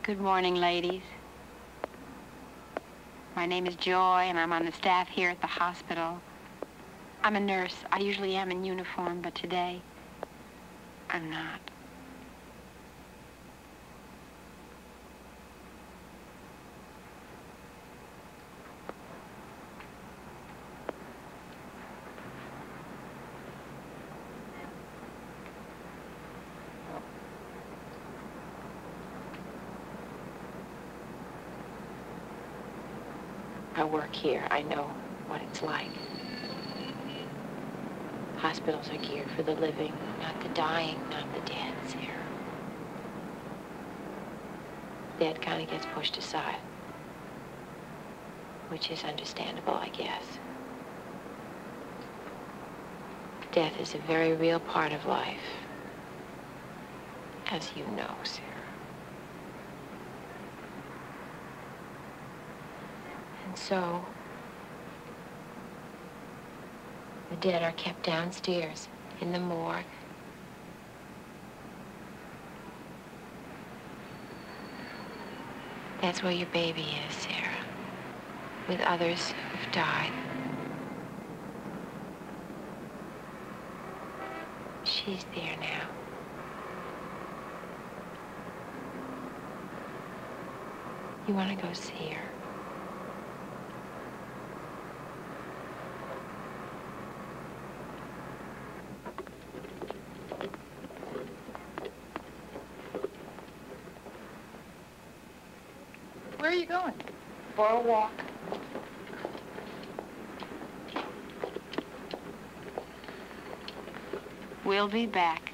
Good morning, ladies. My name is Joy, and I'm on the staff here at the hospital. I'm a nurse. I usually am in uniform, but today, I'm not. I work here. I know what it's like. Hospitals are geared for the living, not the dying, not the dead, Sarah. Dead kind of gets pushed aside. Which is understandable, I guess. Death is a very real part of life. As you know, Sarah. And so, the dead are kept downstairs in the morgue. That's where your baby is, Sarah, with others who've died. She's there now. You want to go see her? For a walk. We'll be back.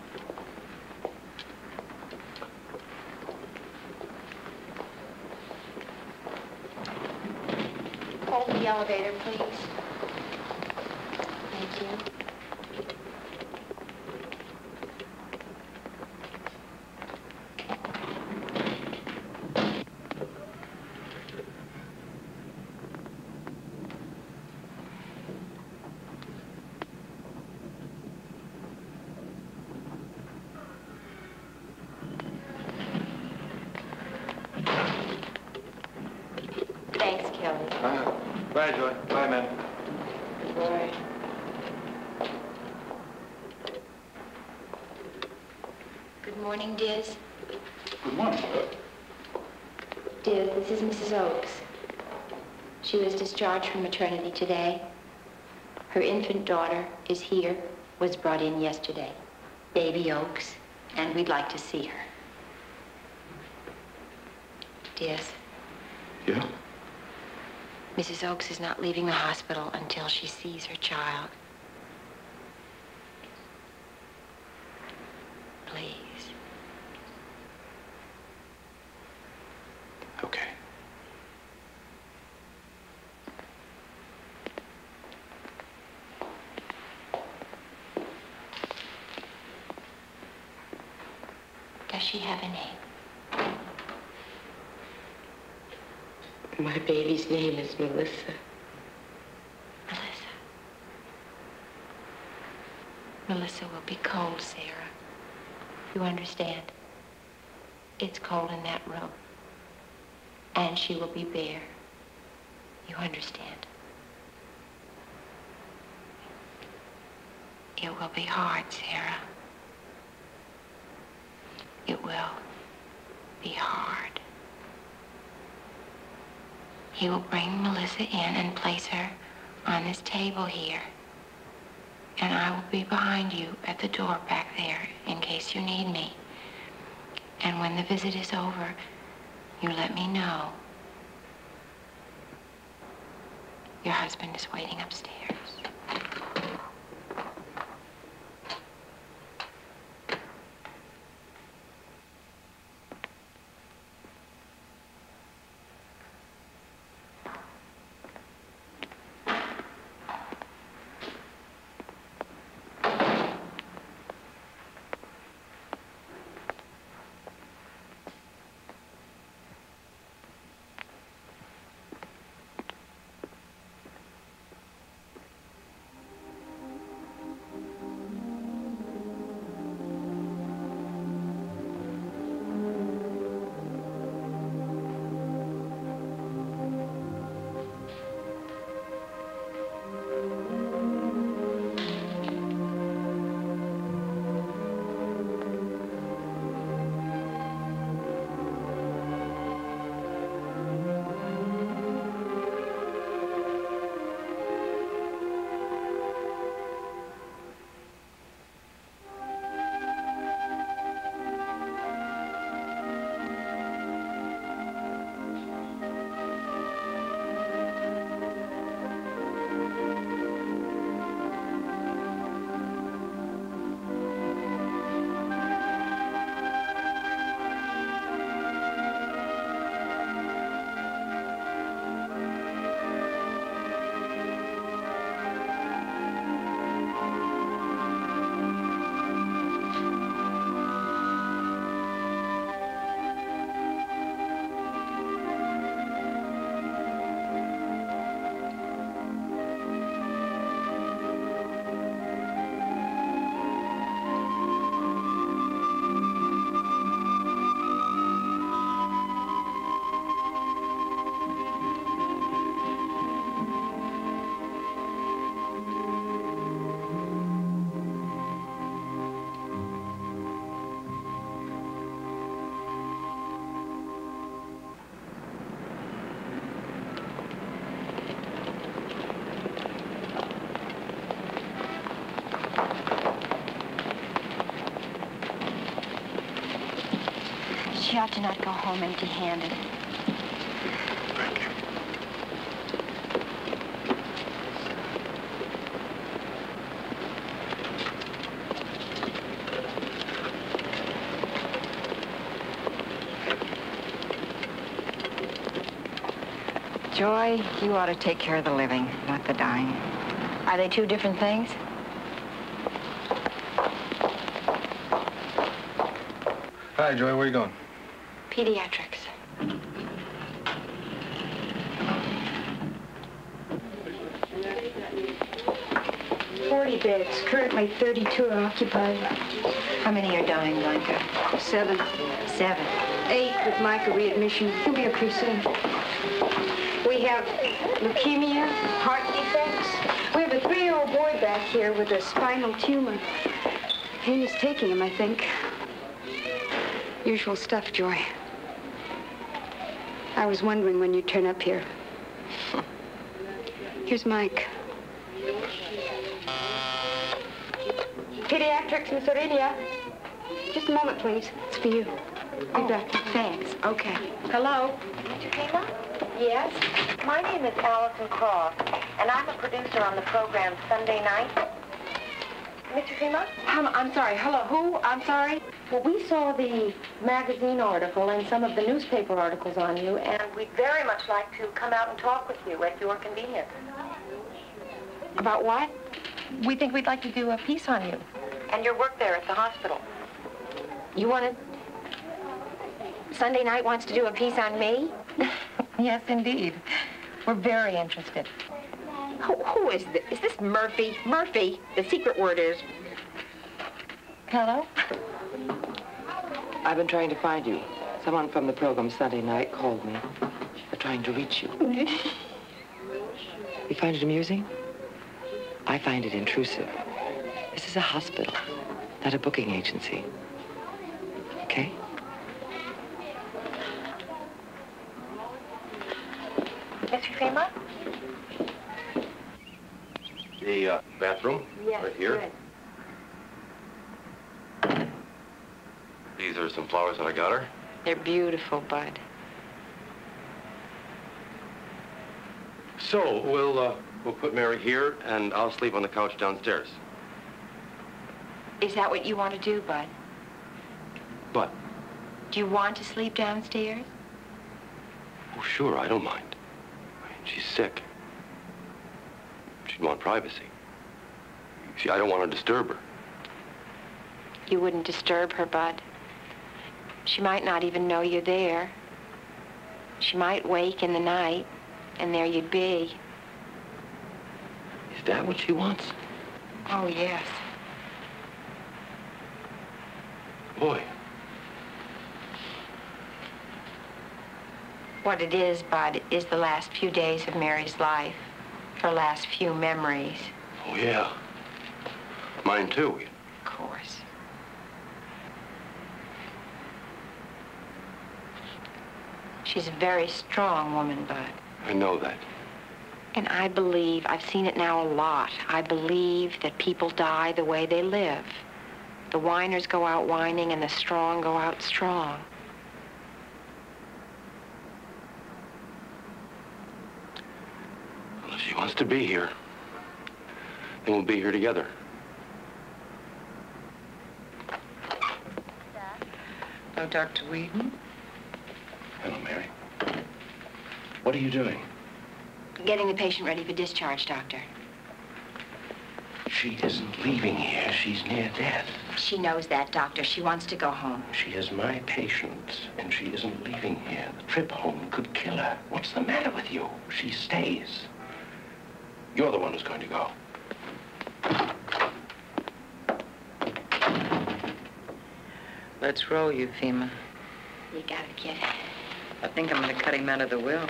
Hold the elevator, please. Thank you. Thanks, Kelly.
Uh, bye, Joy. Bye, man.
Boy. Good morning, Diz.
Good morning.
Diz, this is Mrs. Oakes. She was discharged from maternity today. Her infant daughter is here, was brought in yesterday. Baby Oakes, and we'd like to see her. Diz,
Yeah?
Mrs. Oakes is not leaving the hospital until she sees her child. Please.
Okay.
Does she have a name?
My baby's name is Melissa.
Melissa. Melissa will be cold, Sarah. You understand? It's cold in that room. And she will be bare. You understand? It will be hard, Sarah. It will be hard. He will bring Melissa in and place her on this table here. And I will be behind you at the door back there in case you need me. And when the visit is over, you let me know. Your husband is waiting upstairs. She ought to not go home empty-handed. Thank you. Joy, you ought to take care of the living, not the dying. Are they two different things?
Hi, Joy. Where are you going?
Pediatrics.
Forty beds. Currently, 32 are occupied.
How many are dying, Blanca?
Seven.
Seven.
Eight with Micah readmission. He'll be okay soon. We have leukemia, heart defects. We have a three-year-old boy back here with a spinal tumor. Pain is taking him, I think. Usual stuff, Joy. I was wondering when you'd turn up here. Here's Mike. Pediatrics, Miss Aurelia. Just a moment, please. It's for you. Be back.
Thanks. Okay. Hello?
Mr. Kima?
Yes?
My name is Allison Cross, and I'm a producer on the program Sunday Night. Mr. Kima?
I'm, I'm sorry. Hello. Who? I'm sorry.
Well, we saw the magazine article and some of the newspaper articles on you, and
we'd very much like to come out and talk with you at your convenience.
About what? We think we'd like to do a piece on you.
And your work there at the hospital.
You want to... Sunday night wants to do a piece on me? yes, indeed. We're very interested. Who, who is this? Is this Murphy? Murphy. The secret word is... Hello?
I've been trying to find you. Someone from the program Sunday night called me. They're trying to reach you. You find it amusing? I find it intrusive. This is a hospital, not a booking agency. Okay?
Mr. Kima?
The uh, bathroom?
Yes,
Right here? These are some flowers that I got her.
They're beautiful, Bud.
So, we'll, uh, we'll put Mary here, and I'll sleep on the couch downstairs.
Is that what you want to do, Bud?
But,
Do you want to sleep downstairs?
oh, sure, I don't mind. I mean, she's sick. She'd want privacy. See, I don't want to disturb her.
You wouldn't disturb her, Bud. She might not even know you're there. She might wake in the night, and there you'd be.
Is that what she wants?
Oh, yes.
Boy,
What it is, Bud, is the last few days of Mary's life. Her last few memories,
oh, yeah. Mine, too.
of course. She's a very strong woman, Bud.
I know that.
And I believe, I've seen it now a lot, I believe that people die the way they live. The whiners go out whining and the strong go out strong.
Well, if she wants to be here, then we'll be here together.
Oh, Dr. Whedon?
Hello, Mary. What are you doing?
Getting the patient ready for discharge, Doctor.
She isn't leaving here. She's near death.
She knows that, Doctor. She wants to go home.
She is my patient, and she isn't leaving here. The trip home could kill her. What's the matter with you? She stays. You're the one who's going to go.
Let's roll, Ufema.
You got to get it, kid.
I think I'm going to cut him out of the will.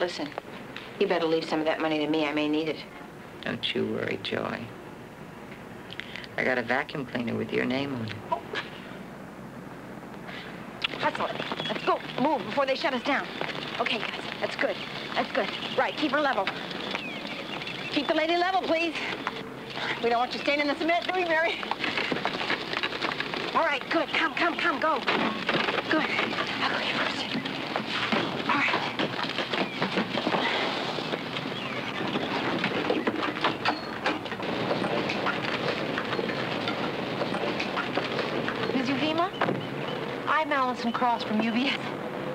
Listen, you better leave some of that money to me. I may need it.
Don't you worry, Joy. I got a vacuum cleaner with your name on it.
Hustle it. Let's go. Move before they shut us down. Okay, guys. That's good. That's good. Right. Keep her level. Keep the lady level, please. We don't want you staying in the cement, do we, Mary? All right. Good. Come, come, come. Go. Good. I'll go here first. All right. Ms. Ufema? I'm Allison Cross from UBS.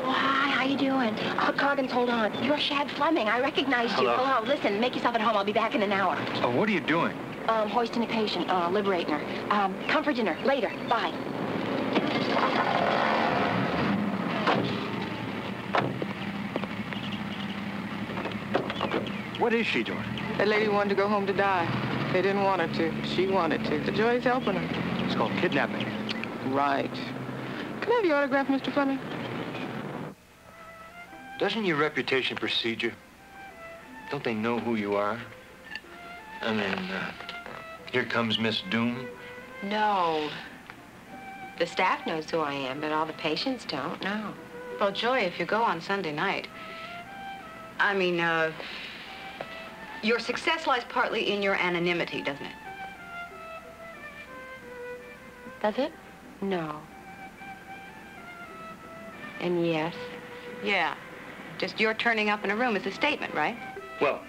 Oh, hi, how you doing? Oh, Coggins, hold on. You're Shad Fleming. I recognized you.
Hello.
Hello. Listen, make yourself at home. I'll be back in an hour.
Oh, what are you doing?
Um, hoisting a patient, uh, liberating her. Um, come for dinner. Later. Bye.
What is she doing?
That lady wanted to go home to die. They didn't want her to. She wanted to. The Joy's helping her.
It's called kidnapping.
Right. Can I have your autograph, Mr. Fleming?
Doesn't your reputation precede you? Don't they know who you are? I mean, uh, here comes Miss Doom.
No. The staff knows who I am, but all the patients don't no.
Well, Joy, if you go on Sunday night, I mean, uh, your success lies partly in your anonymity, doesn't it?
Does it? No. And yes.
Yeah. Just your turning up in a room is a statement, right?
Well,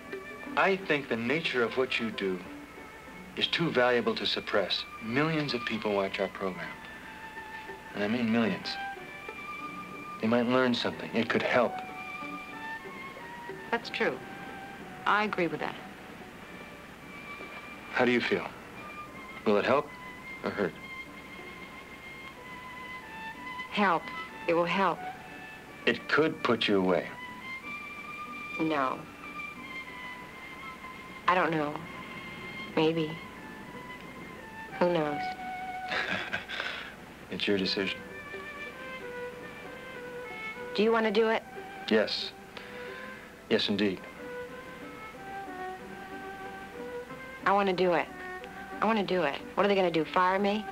I think the nature of what you do is too valuable to suppress. Millions of people watch our program. And I mean millions. They might learn something. It could help.
That's true. I agree with that.
How do you feel? Will it help or hurt?
Help. It will help.
It could put you away.
No. I don't know. Maybe. Who knows?
It's your decision.
Do you want to do it?
Yes. Yes, indeed.
I want to do it. I want to do it. What are they going to do? Fire me?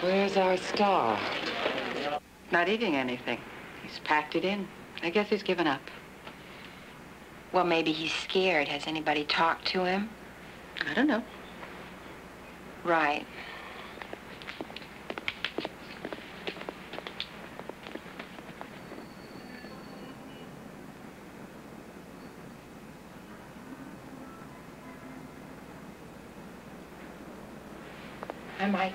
Where's our star?
Not eating anything. He's packed it in. I guess he's given up.
Well, maybe he's scared. Has anybody talked to him?
I don't know.
Right. Hi, Mike.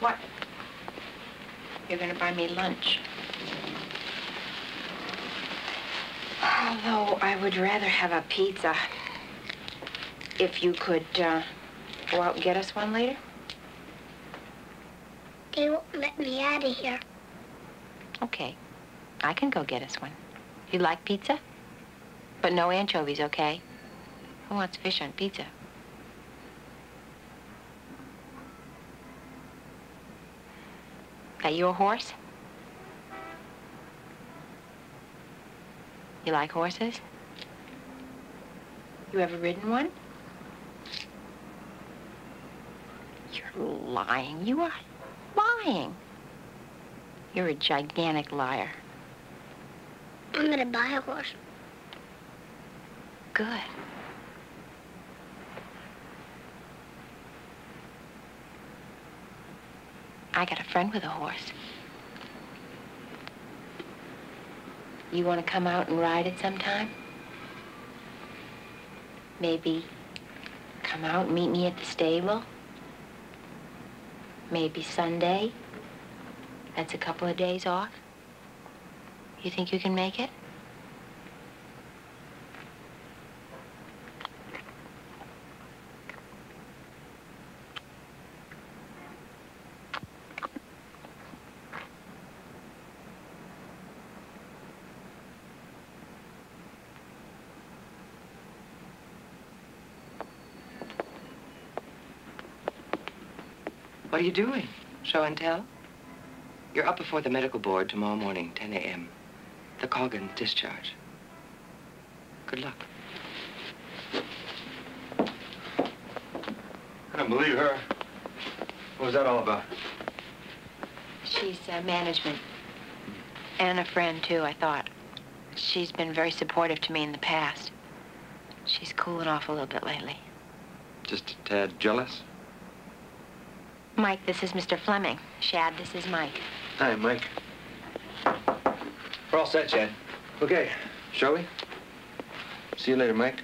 Guess what? You're gonna buy me lunch. Although I would rather have a pizza. If you could uh, go out and get us one later.
They won't let me out of here.
Okay. I can go get us one. You like pizza? But no anchovies, okay? Who wants fish on pizza? That your horse? You like horses? You ever ridden one? You're lying. You are lying. You're a gigantic liar.
I'm gonna buy a horse.
Good. I got a friend with a horse. You want to come out and ride it sometime? Maybe come out and meet me at the stable? Maybe Sunday? That's a couple of days off. You think you can make it?
What are you doing? Show and tell? You're up before the medical board tomorrow morning, 10 a.m. The Coggins discharge. Good luck.
I don't believe her. What was that all about?
She's uh, management. And a friend, too, I thought. She's been very supportive to me in the past. She's cooling off a little bit lately.
Just a tad jealous?
Mike, this is Mr. Fleming. Shad, this is Mike.
Hi, Mike. We're all set, Shad. Okay, shall we? See you later, Mike.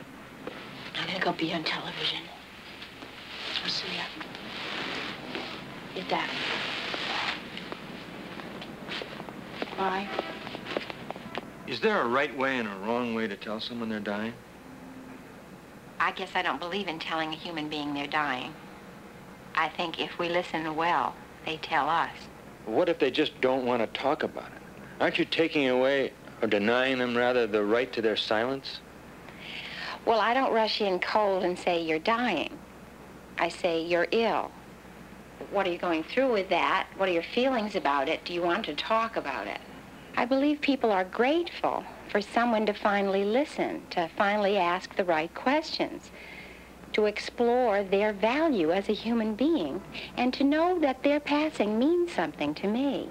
I'm gonna go be on television. I'll see ya. Get that. Bye.
Is there a right way and a wrong way to tell someone they're dying?
I guess I don't believe in telling a human being they're dying. I think if we listen well, they tell us.
What if they just don't want to talk about it? Aren't you taking away, or denying them rather, the right to their silence?
Well, I don't rush in cold and say you're dying. I say you're ill. What are you going through with that? What are your feelings about it? Do you want to talk about it? I believe people are grateful for someone to finally listen, to finally ask the right questions, to explore their value as a human being, and to know that their passing means something to me.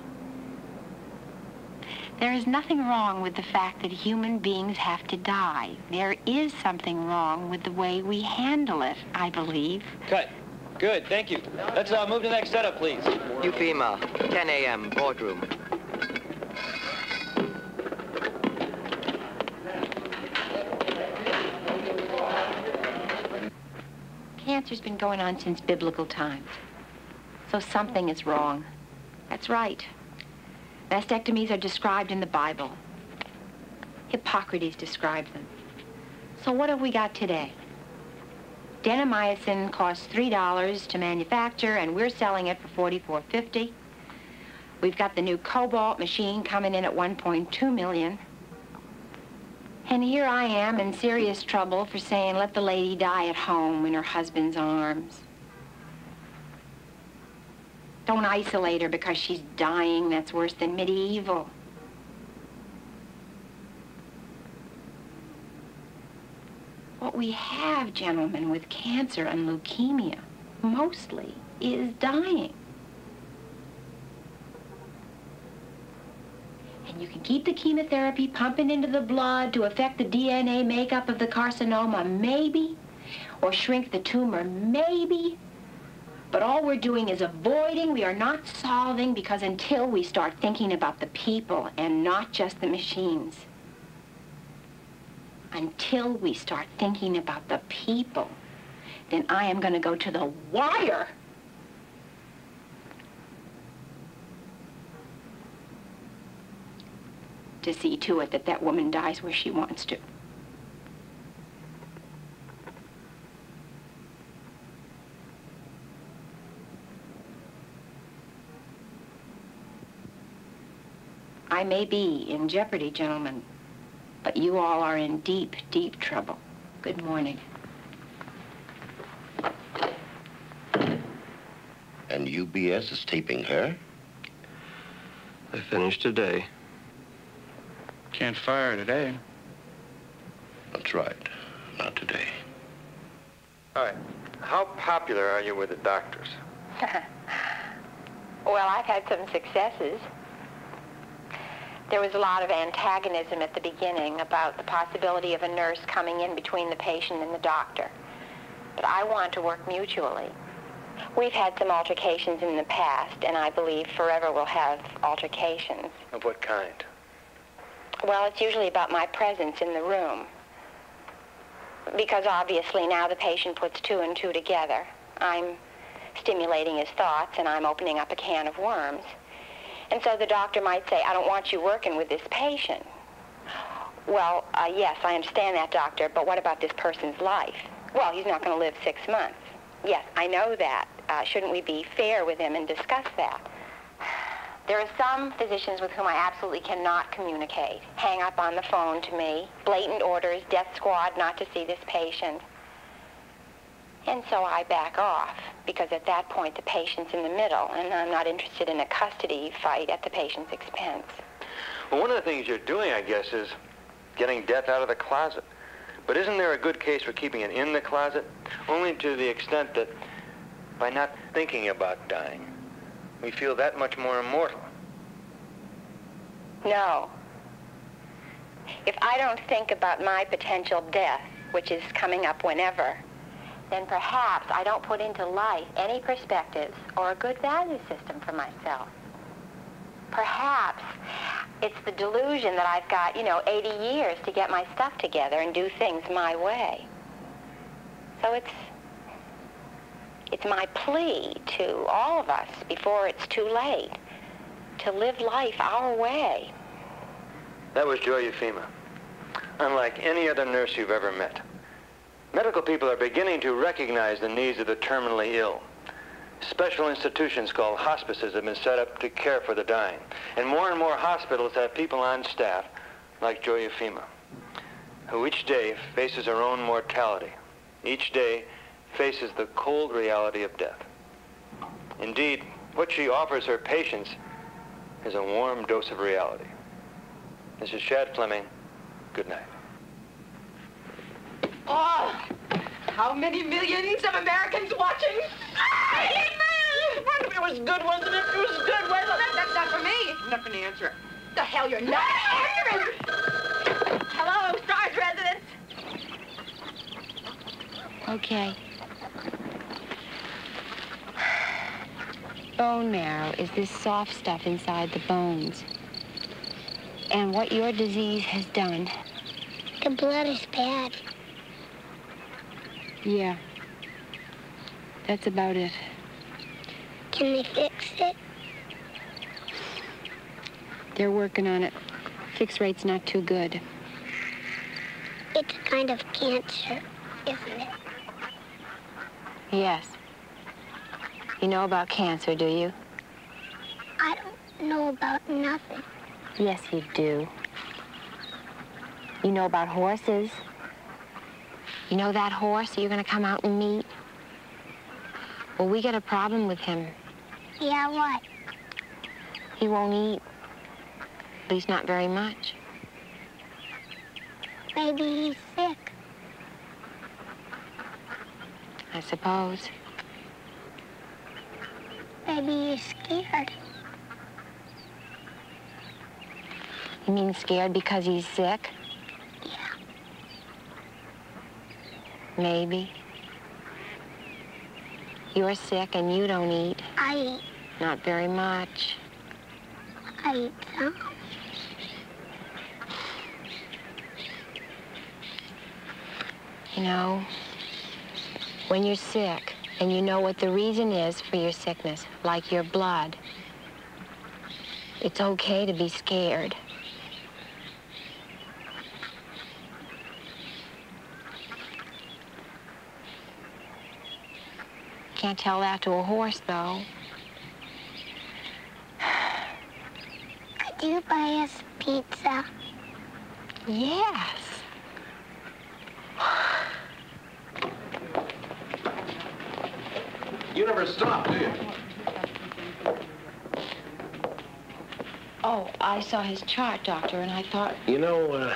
There is nothing wrong with the fact that human beings have to die. There is something wrong with the way we handle it, I believe.
Cut. Good, thank you. Let's uh, move to the next setup, please.
Ufema, 10 a.m., boardroom.
Cancer's been going on since biblical times. So something is wrong. That's right. Mastectomies are described in the Bible. Hippocrates described them. So what have we got today? Daunomycin costs $3 to manufacture, and we're selling it for $44.50. We've got the new Cobalt machine coming in at 1.2 million. And here I am in serious trouble for saying let the lady die at home in her husband's arms. Don't isolate her because she's dying. That's worse than medieval. What we have, gentlemen, with cancer and leukemia, mostly, is dying. And you can keep the chemotherapy pumping into the blood to affect the DNA makeup of the carcinoma, maybe, or shrink the tumor, maybe. But all we're doing is avoiding, we are not solving, because until we start thinking about the people and not just the machines, until we start thinking about the people, then I am going to go to the wire. To see to it that that woman dies where she wants to. I may be in jeopardy, gentlemen, but you all are in deep, deep trouble. Good morning.
And UBS is taping her?
I finished today.
Can't fire today.
That's right. Not today.
All right. How popular are you with the doctors?
well, I've had some successes. There was a lot of antagonism at the beginning about the possibility of a nurse coming in between the patient and the doctor. But I want to work mutually. We've had some altercations in the past, and I believe forever we'll have altercations.
Of what kind?
Well, it's usually about my presence in the room. Because obviously now the patient puts two and two together. I'm stimulating his thoughts, and I'm opening up a can of worms. And so the doctor might say, I don't want you working with this patient. Well, uh, yes, I understand that, doctor, but what about this person's life? Well, he's not going to live six months. Yes, I know that. Uh, shouldn't we be fair with him and discuss that? There are some physicians with whom I absolutely cannot communicate. Hang up on the phone to me, blatant orders, death squad not to see this patient. And so I back off, because at that point the patient's in the middle, and I'm not interested in a custody fight at the patient's expense.
Well, one of the things you're doing, I guess, is getting death out of the closet. But isn't there a good case for keeping it in the closet? Only to the extent that by not thinking about dying, we feel that much more immortal.
No. If I don't think about my potential death, which is coming up whenever, then perhaps I don't put into life any perspectives or a good value system for myself. Perhaps it's the delusion that I've got, you know, 80 years to get my stuff together and do things my way. So it's it's my plea to all of us before it's too late to live life our way.
That was Joy Ufema. Unlike any other nurse you've ever met. Medical people are beginning to recognize the needs of the terminally ill. Special institutions called hospices have been set up to care for the dying. And more and more hospitals have people on staff like Joy Ufema, who each day faces her own mortality. Each day faces the cold reality of death. Indeed, what she offers her patients is a warm dose of reality. Mrs. Shad Fleming, good night.
Oh, how many millions of Americans watching? It was good, wasn't it? It was good, wasn't it? That's not for me. I'm not going to answer. The hell you're not answering. Hello, Stars residents.
Okay. Bone marrow is this soft stuff inside the bones. And what your disease has done.
The blood is bad.
Yeah. That's about it.
Can they fix it?
They're working on it. Fix rate's not too good.
It's a kind of cancer, isn't it?
Yes. You know about cancer, do you?
I don't know about nothing.
Yes, you do. You know about horses. You know that horse you're going to come out and meet? Well, we got a problem with him.
Yeah, what?
He won't eat. At least not very much.
Maybe he's sick.
I suppose.
Maybe he's scared.
You mean scared because he's sick?
Yeah.
Maybe. You're sick and you don't eat.
I eat.
Not very much.
I eat some.
You know, when you're sick and you know what the reason is for your sickness, like your blood, it's okay to be scared. Can't tell that to a horse, though.
Could you buy us pizza?
Yes.
You never stop, do you?
Oh, I saw his chart, Doctor, and I thought,
You know, uh,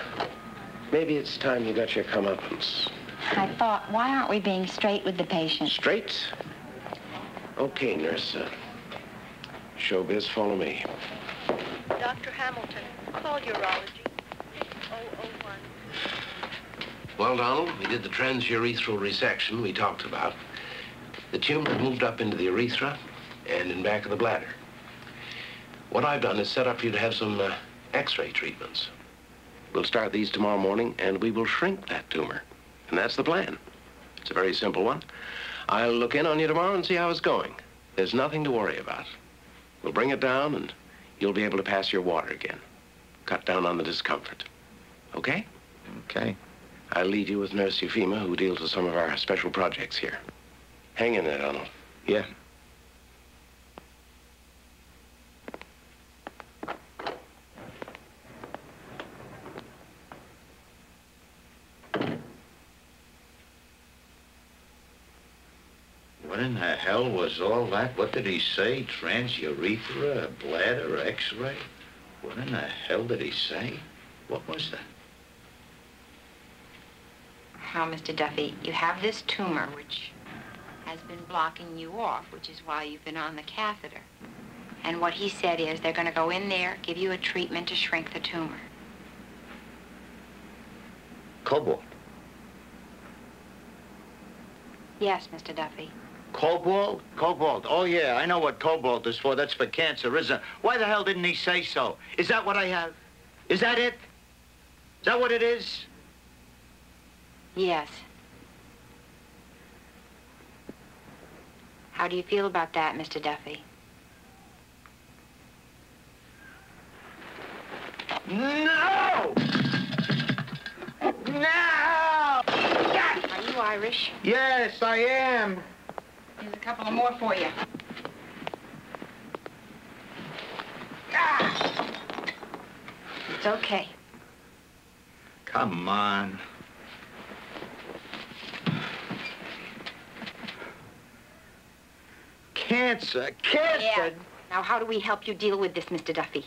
maybe it's time you got your comeuppance.
I thought, why aren't we being straight with the patient?
Straight? Okay, nurse. Uh, showbiz, follow me.
Dr. Hamilton, call urology. 6001.
Well, Donald, we did the transurethral resection we talked about. The tumor moved up into the urethra and in back of the bladder. What I've done is set up for you to have some uh, x-ray treatments. We'll start these tomorrow morning, and we will shrink that tumor. And that's the plan. It's a very simple one. I'll look in on you tomorrow and see how it's going. There's nothing to worry about. We'll bring it down, and you'll be able to pass your water again. Cut down on the discomfort. Okay?
Okay.
I'll leave you with Nurse Ufema, who deals with some of our special projects here. Hang in there, Donald.
Yeah.
What in the hell was all that? What did he say? Transurethra, bladder, x-ray? What in the hell did he say? What was that?
Well, Mr. Duffy, you have this tumor which has been blocking you off, which is why you've been on the catheter. And what he said is they're going to go in there, give you a treatment to shrink the tumor.
Cobalt.
Yes, Mr. Duffy.
Cobalt?
Cobalt. Oh, yeah, I know what cobalt is for. That's for cancer, isn't it? Why the hell didn't he say so? Is that what I have? Is that it? Is that what it is?
Yes. How do you feel about that, Mr. Duffy?
No! No!
Are you Irish?
Yes, I am.
Here's a couple of more for you. Ah! It's okay.
Come on. Cancer, cancer.
Yeah. Now, how do we help you deal with this, Mr. Duffy?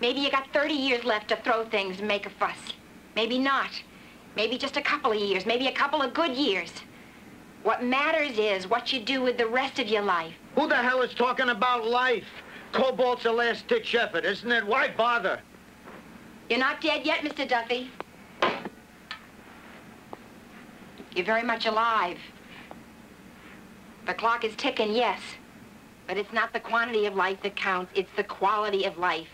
Maybe you got 30 years left to throw things and make a fuss. Maybe not. Maybe just a couple of years. Maybe a couple of good years. What matters is what you do with the rest of your life.
Who the hell is talking about life? Cobalt's a last-ditch effort, isn't it? Why bother?
You're not dead yet, Mr. Duffy. You're very much alive. The clock is ticking, yes. But it's not the quantity of life that counts. It's the quality of life.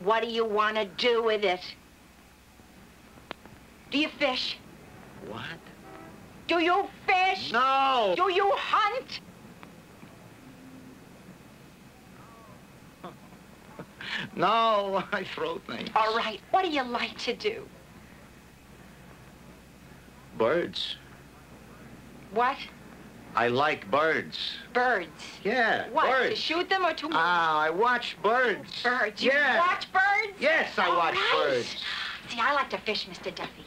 What do you want to do with it? Do you fish?
What?
Do you fish?
No.
Do you hunt?
No, I throw things.
All right. What do you like to do?
Birds.
What?
I like birds.
Birds.
Yeah,
What?
birds.
To shoot them or to...
Ah, I watch birds.
Birds. You
Yeah.
watch birds?
Yes, I
All
watch
right.
birds.
See, I like to fish, Mr. Duffy.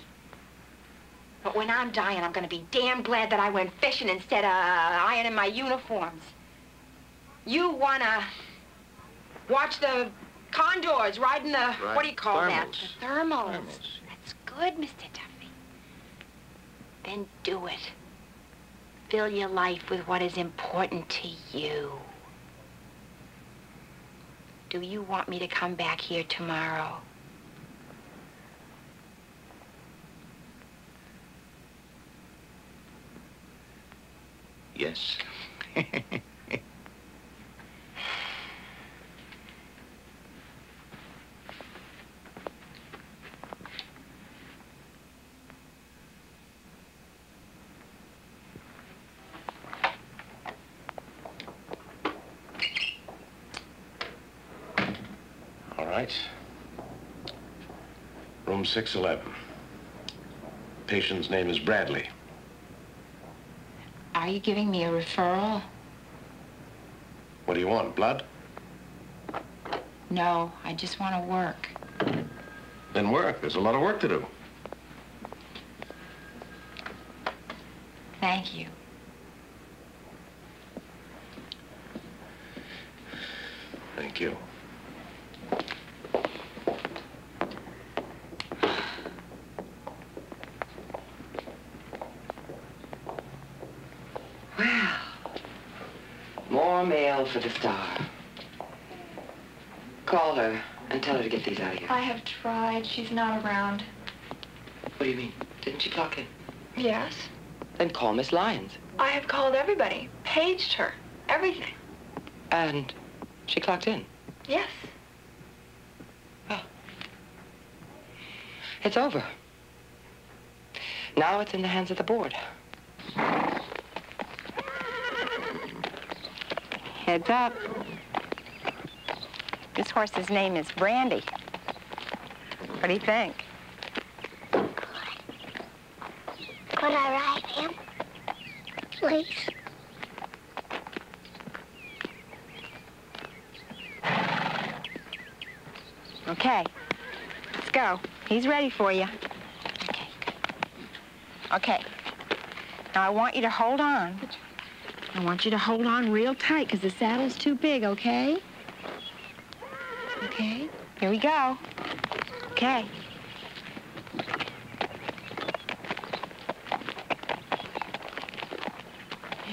But when I'm dying, I'm going to be damn glad that I went fishing instead of ironing my uniforms. You want to watch the condors riding the,
Right.
what do you call that? The thermals.
Thermals.
That's good, Mr. Duffy. Then do it. Fill your life with what is important to you. Do you want me to come back here tomorrow?
Yes.
All right. Room 611. Patient's name is Bradley.
Are you giving me a referral?
What do you want, blood?
No, I just want to work.
Then work. There's a lot of work to do.
Thank you.
Thank you.
More mail for the star. Call her and tell her to get these out of here.
I have tried. She's not around.
What do you mean? Didn't she clock in?
Yes.
Then call Miss Lyons.
I have called everybody. Paged her. Everything.
And she clocked in.
Yes.
Well, It's over. Now it's in the hands of the board.
Heads up. This horse's name is Brandy. What do you think?
Could I ride him? Please.
Okay. Let's go. He's ready for you. Okay. Okay. Now I want you to hold on. I want you to hold on real tight because the saddle's too big, okay? Okay, here we go. Okay.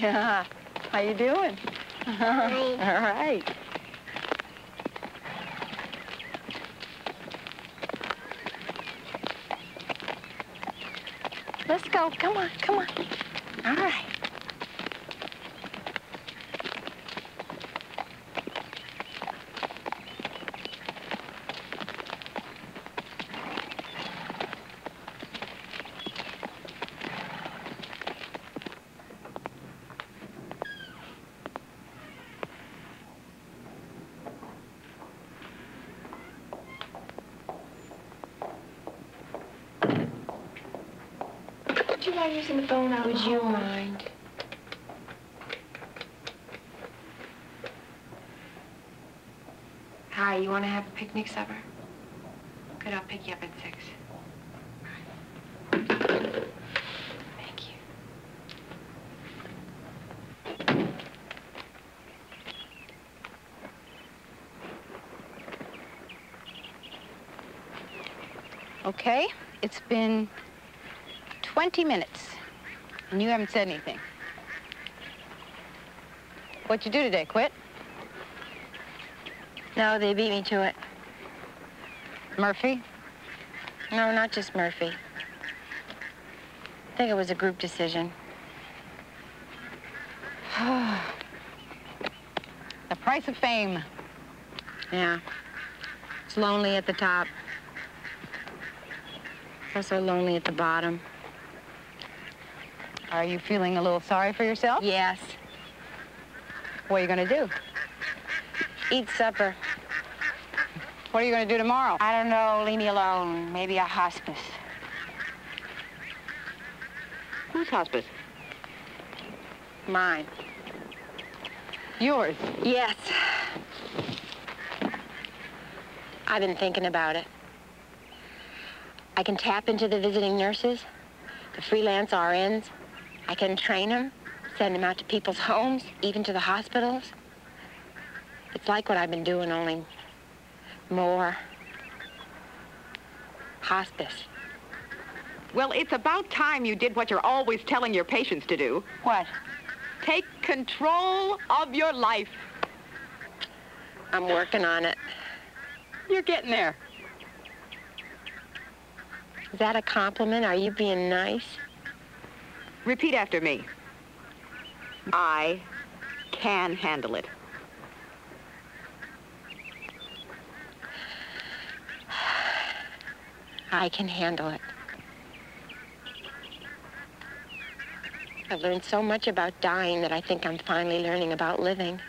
Yeah, how you doing? Hi. All right. Let's go, come on, come on. All right.
Mind using the phone out?
Would you mind? Hi, you want to have a picnic supper? Good, I'll pick you up at six.
Okay, it's been 20 minutes, and you haven't said anything. What'd you do today, quit?
No, they beat me to it.
Murphy?
No, not just Murphy. I think it was a group decision.
the price of fame.
Yeah. It's lonely at the top. It's also lonely at the bottom.
Are you feeling a little sorry for yourself?
Yes.
What are you going to do?
Eat supper.
What are you going to do tomorrow?
I don't know. Leave me alone. Maybe a hospice.
Whose hospice?
Mine.
Yours?
Yes. I've been thinking about it. I can tap into the visiting nurses, the freelance RNs. I can train them, send them out to people's homes, even to the hospitals. It's like what I've been doing, only more. Hospice.
Well, it's about time you did what you're always telling your patients to do.
What?
Take control of your life.
I'm working on it.
You're getting there.
Is that a compliment? Are you being nice?
Repeat after me. I can handle it.
I can handle it. I've learned so much about dying that I think I'm finally learning about living.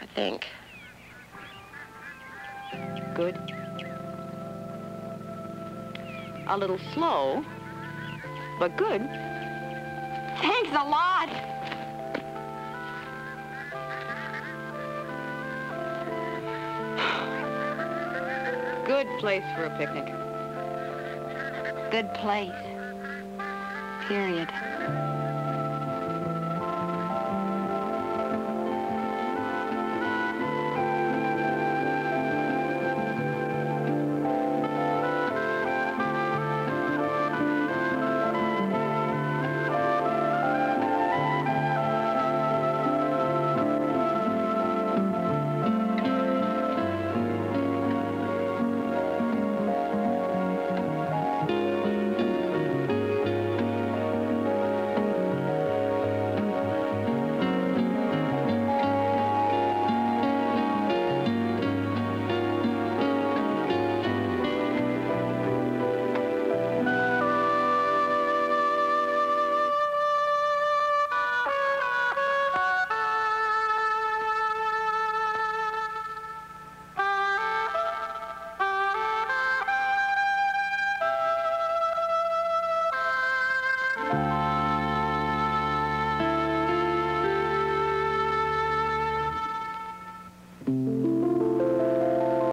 I think.
Good. A little slow, but good.
Thanks a lot.
Good place for a picnic.
Good place. Period.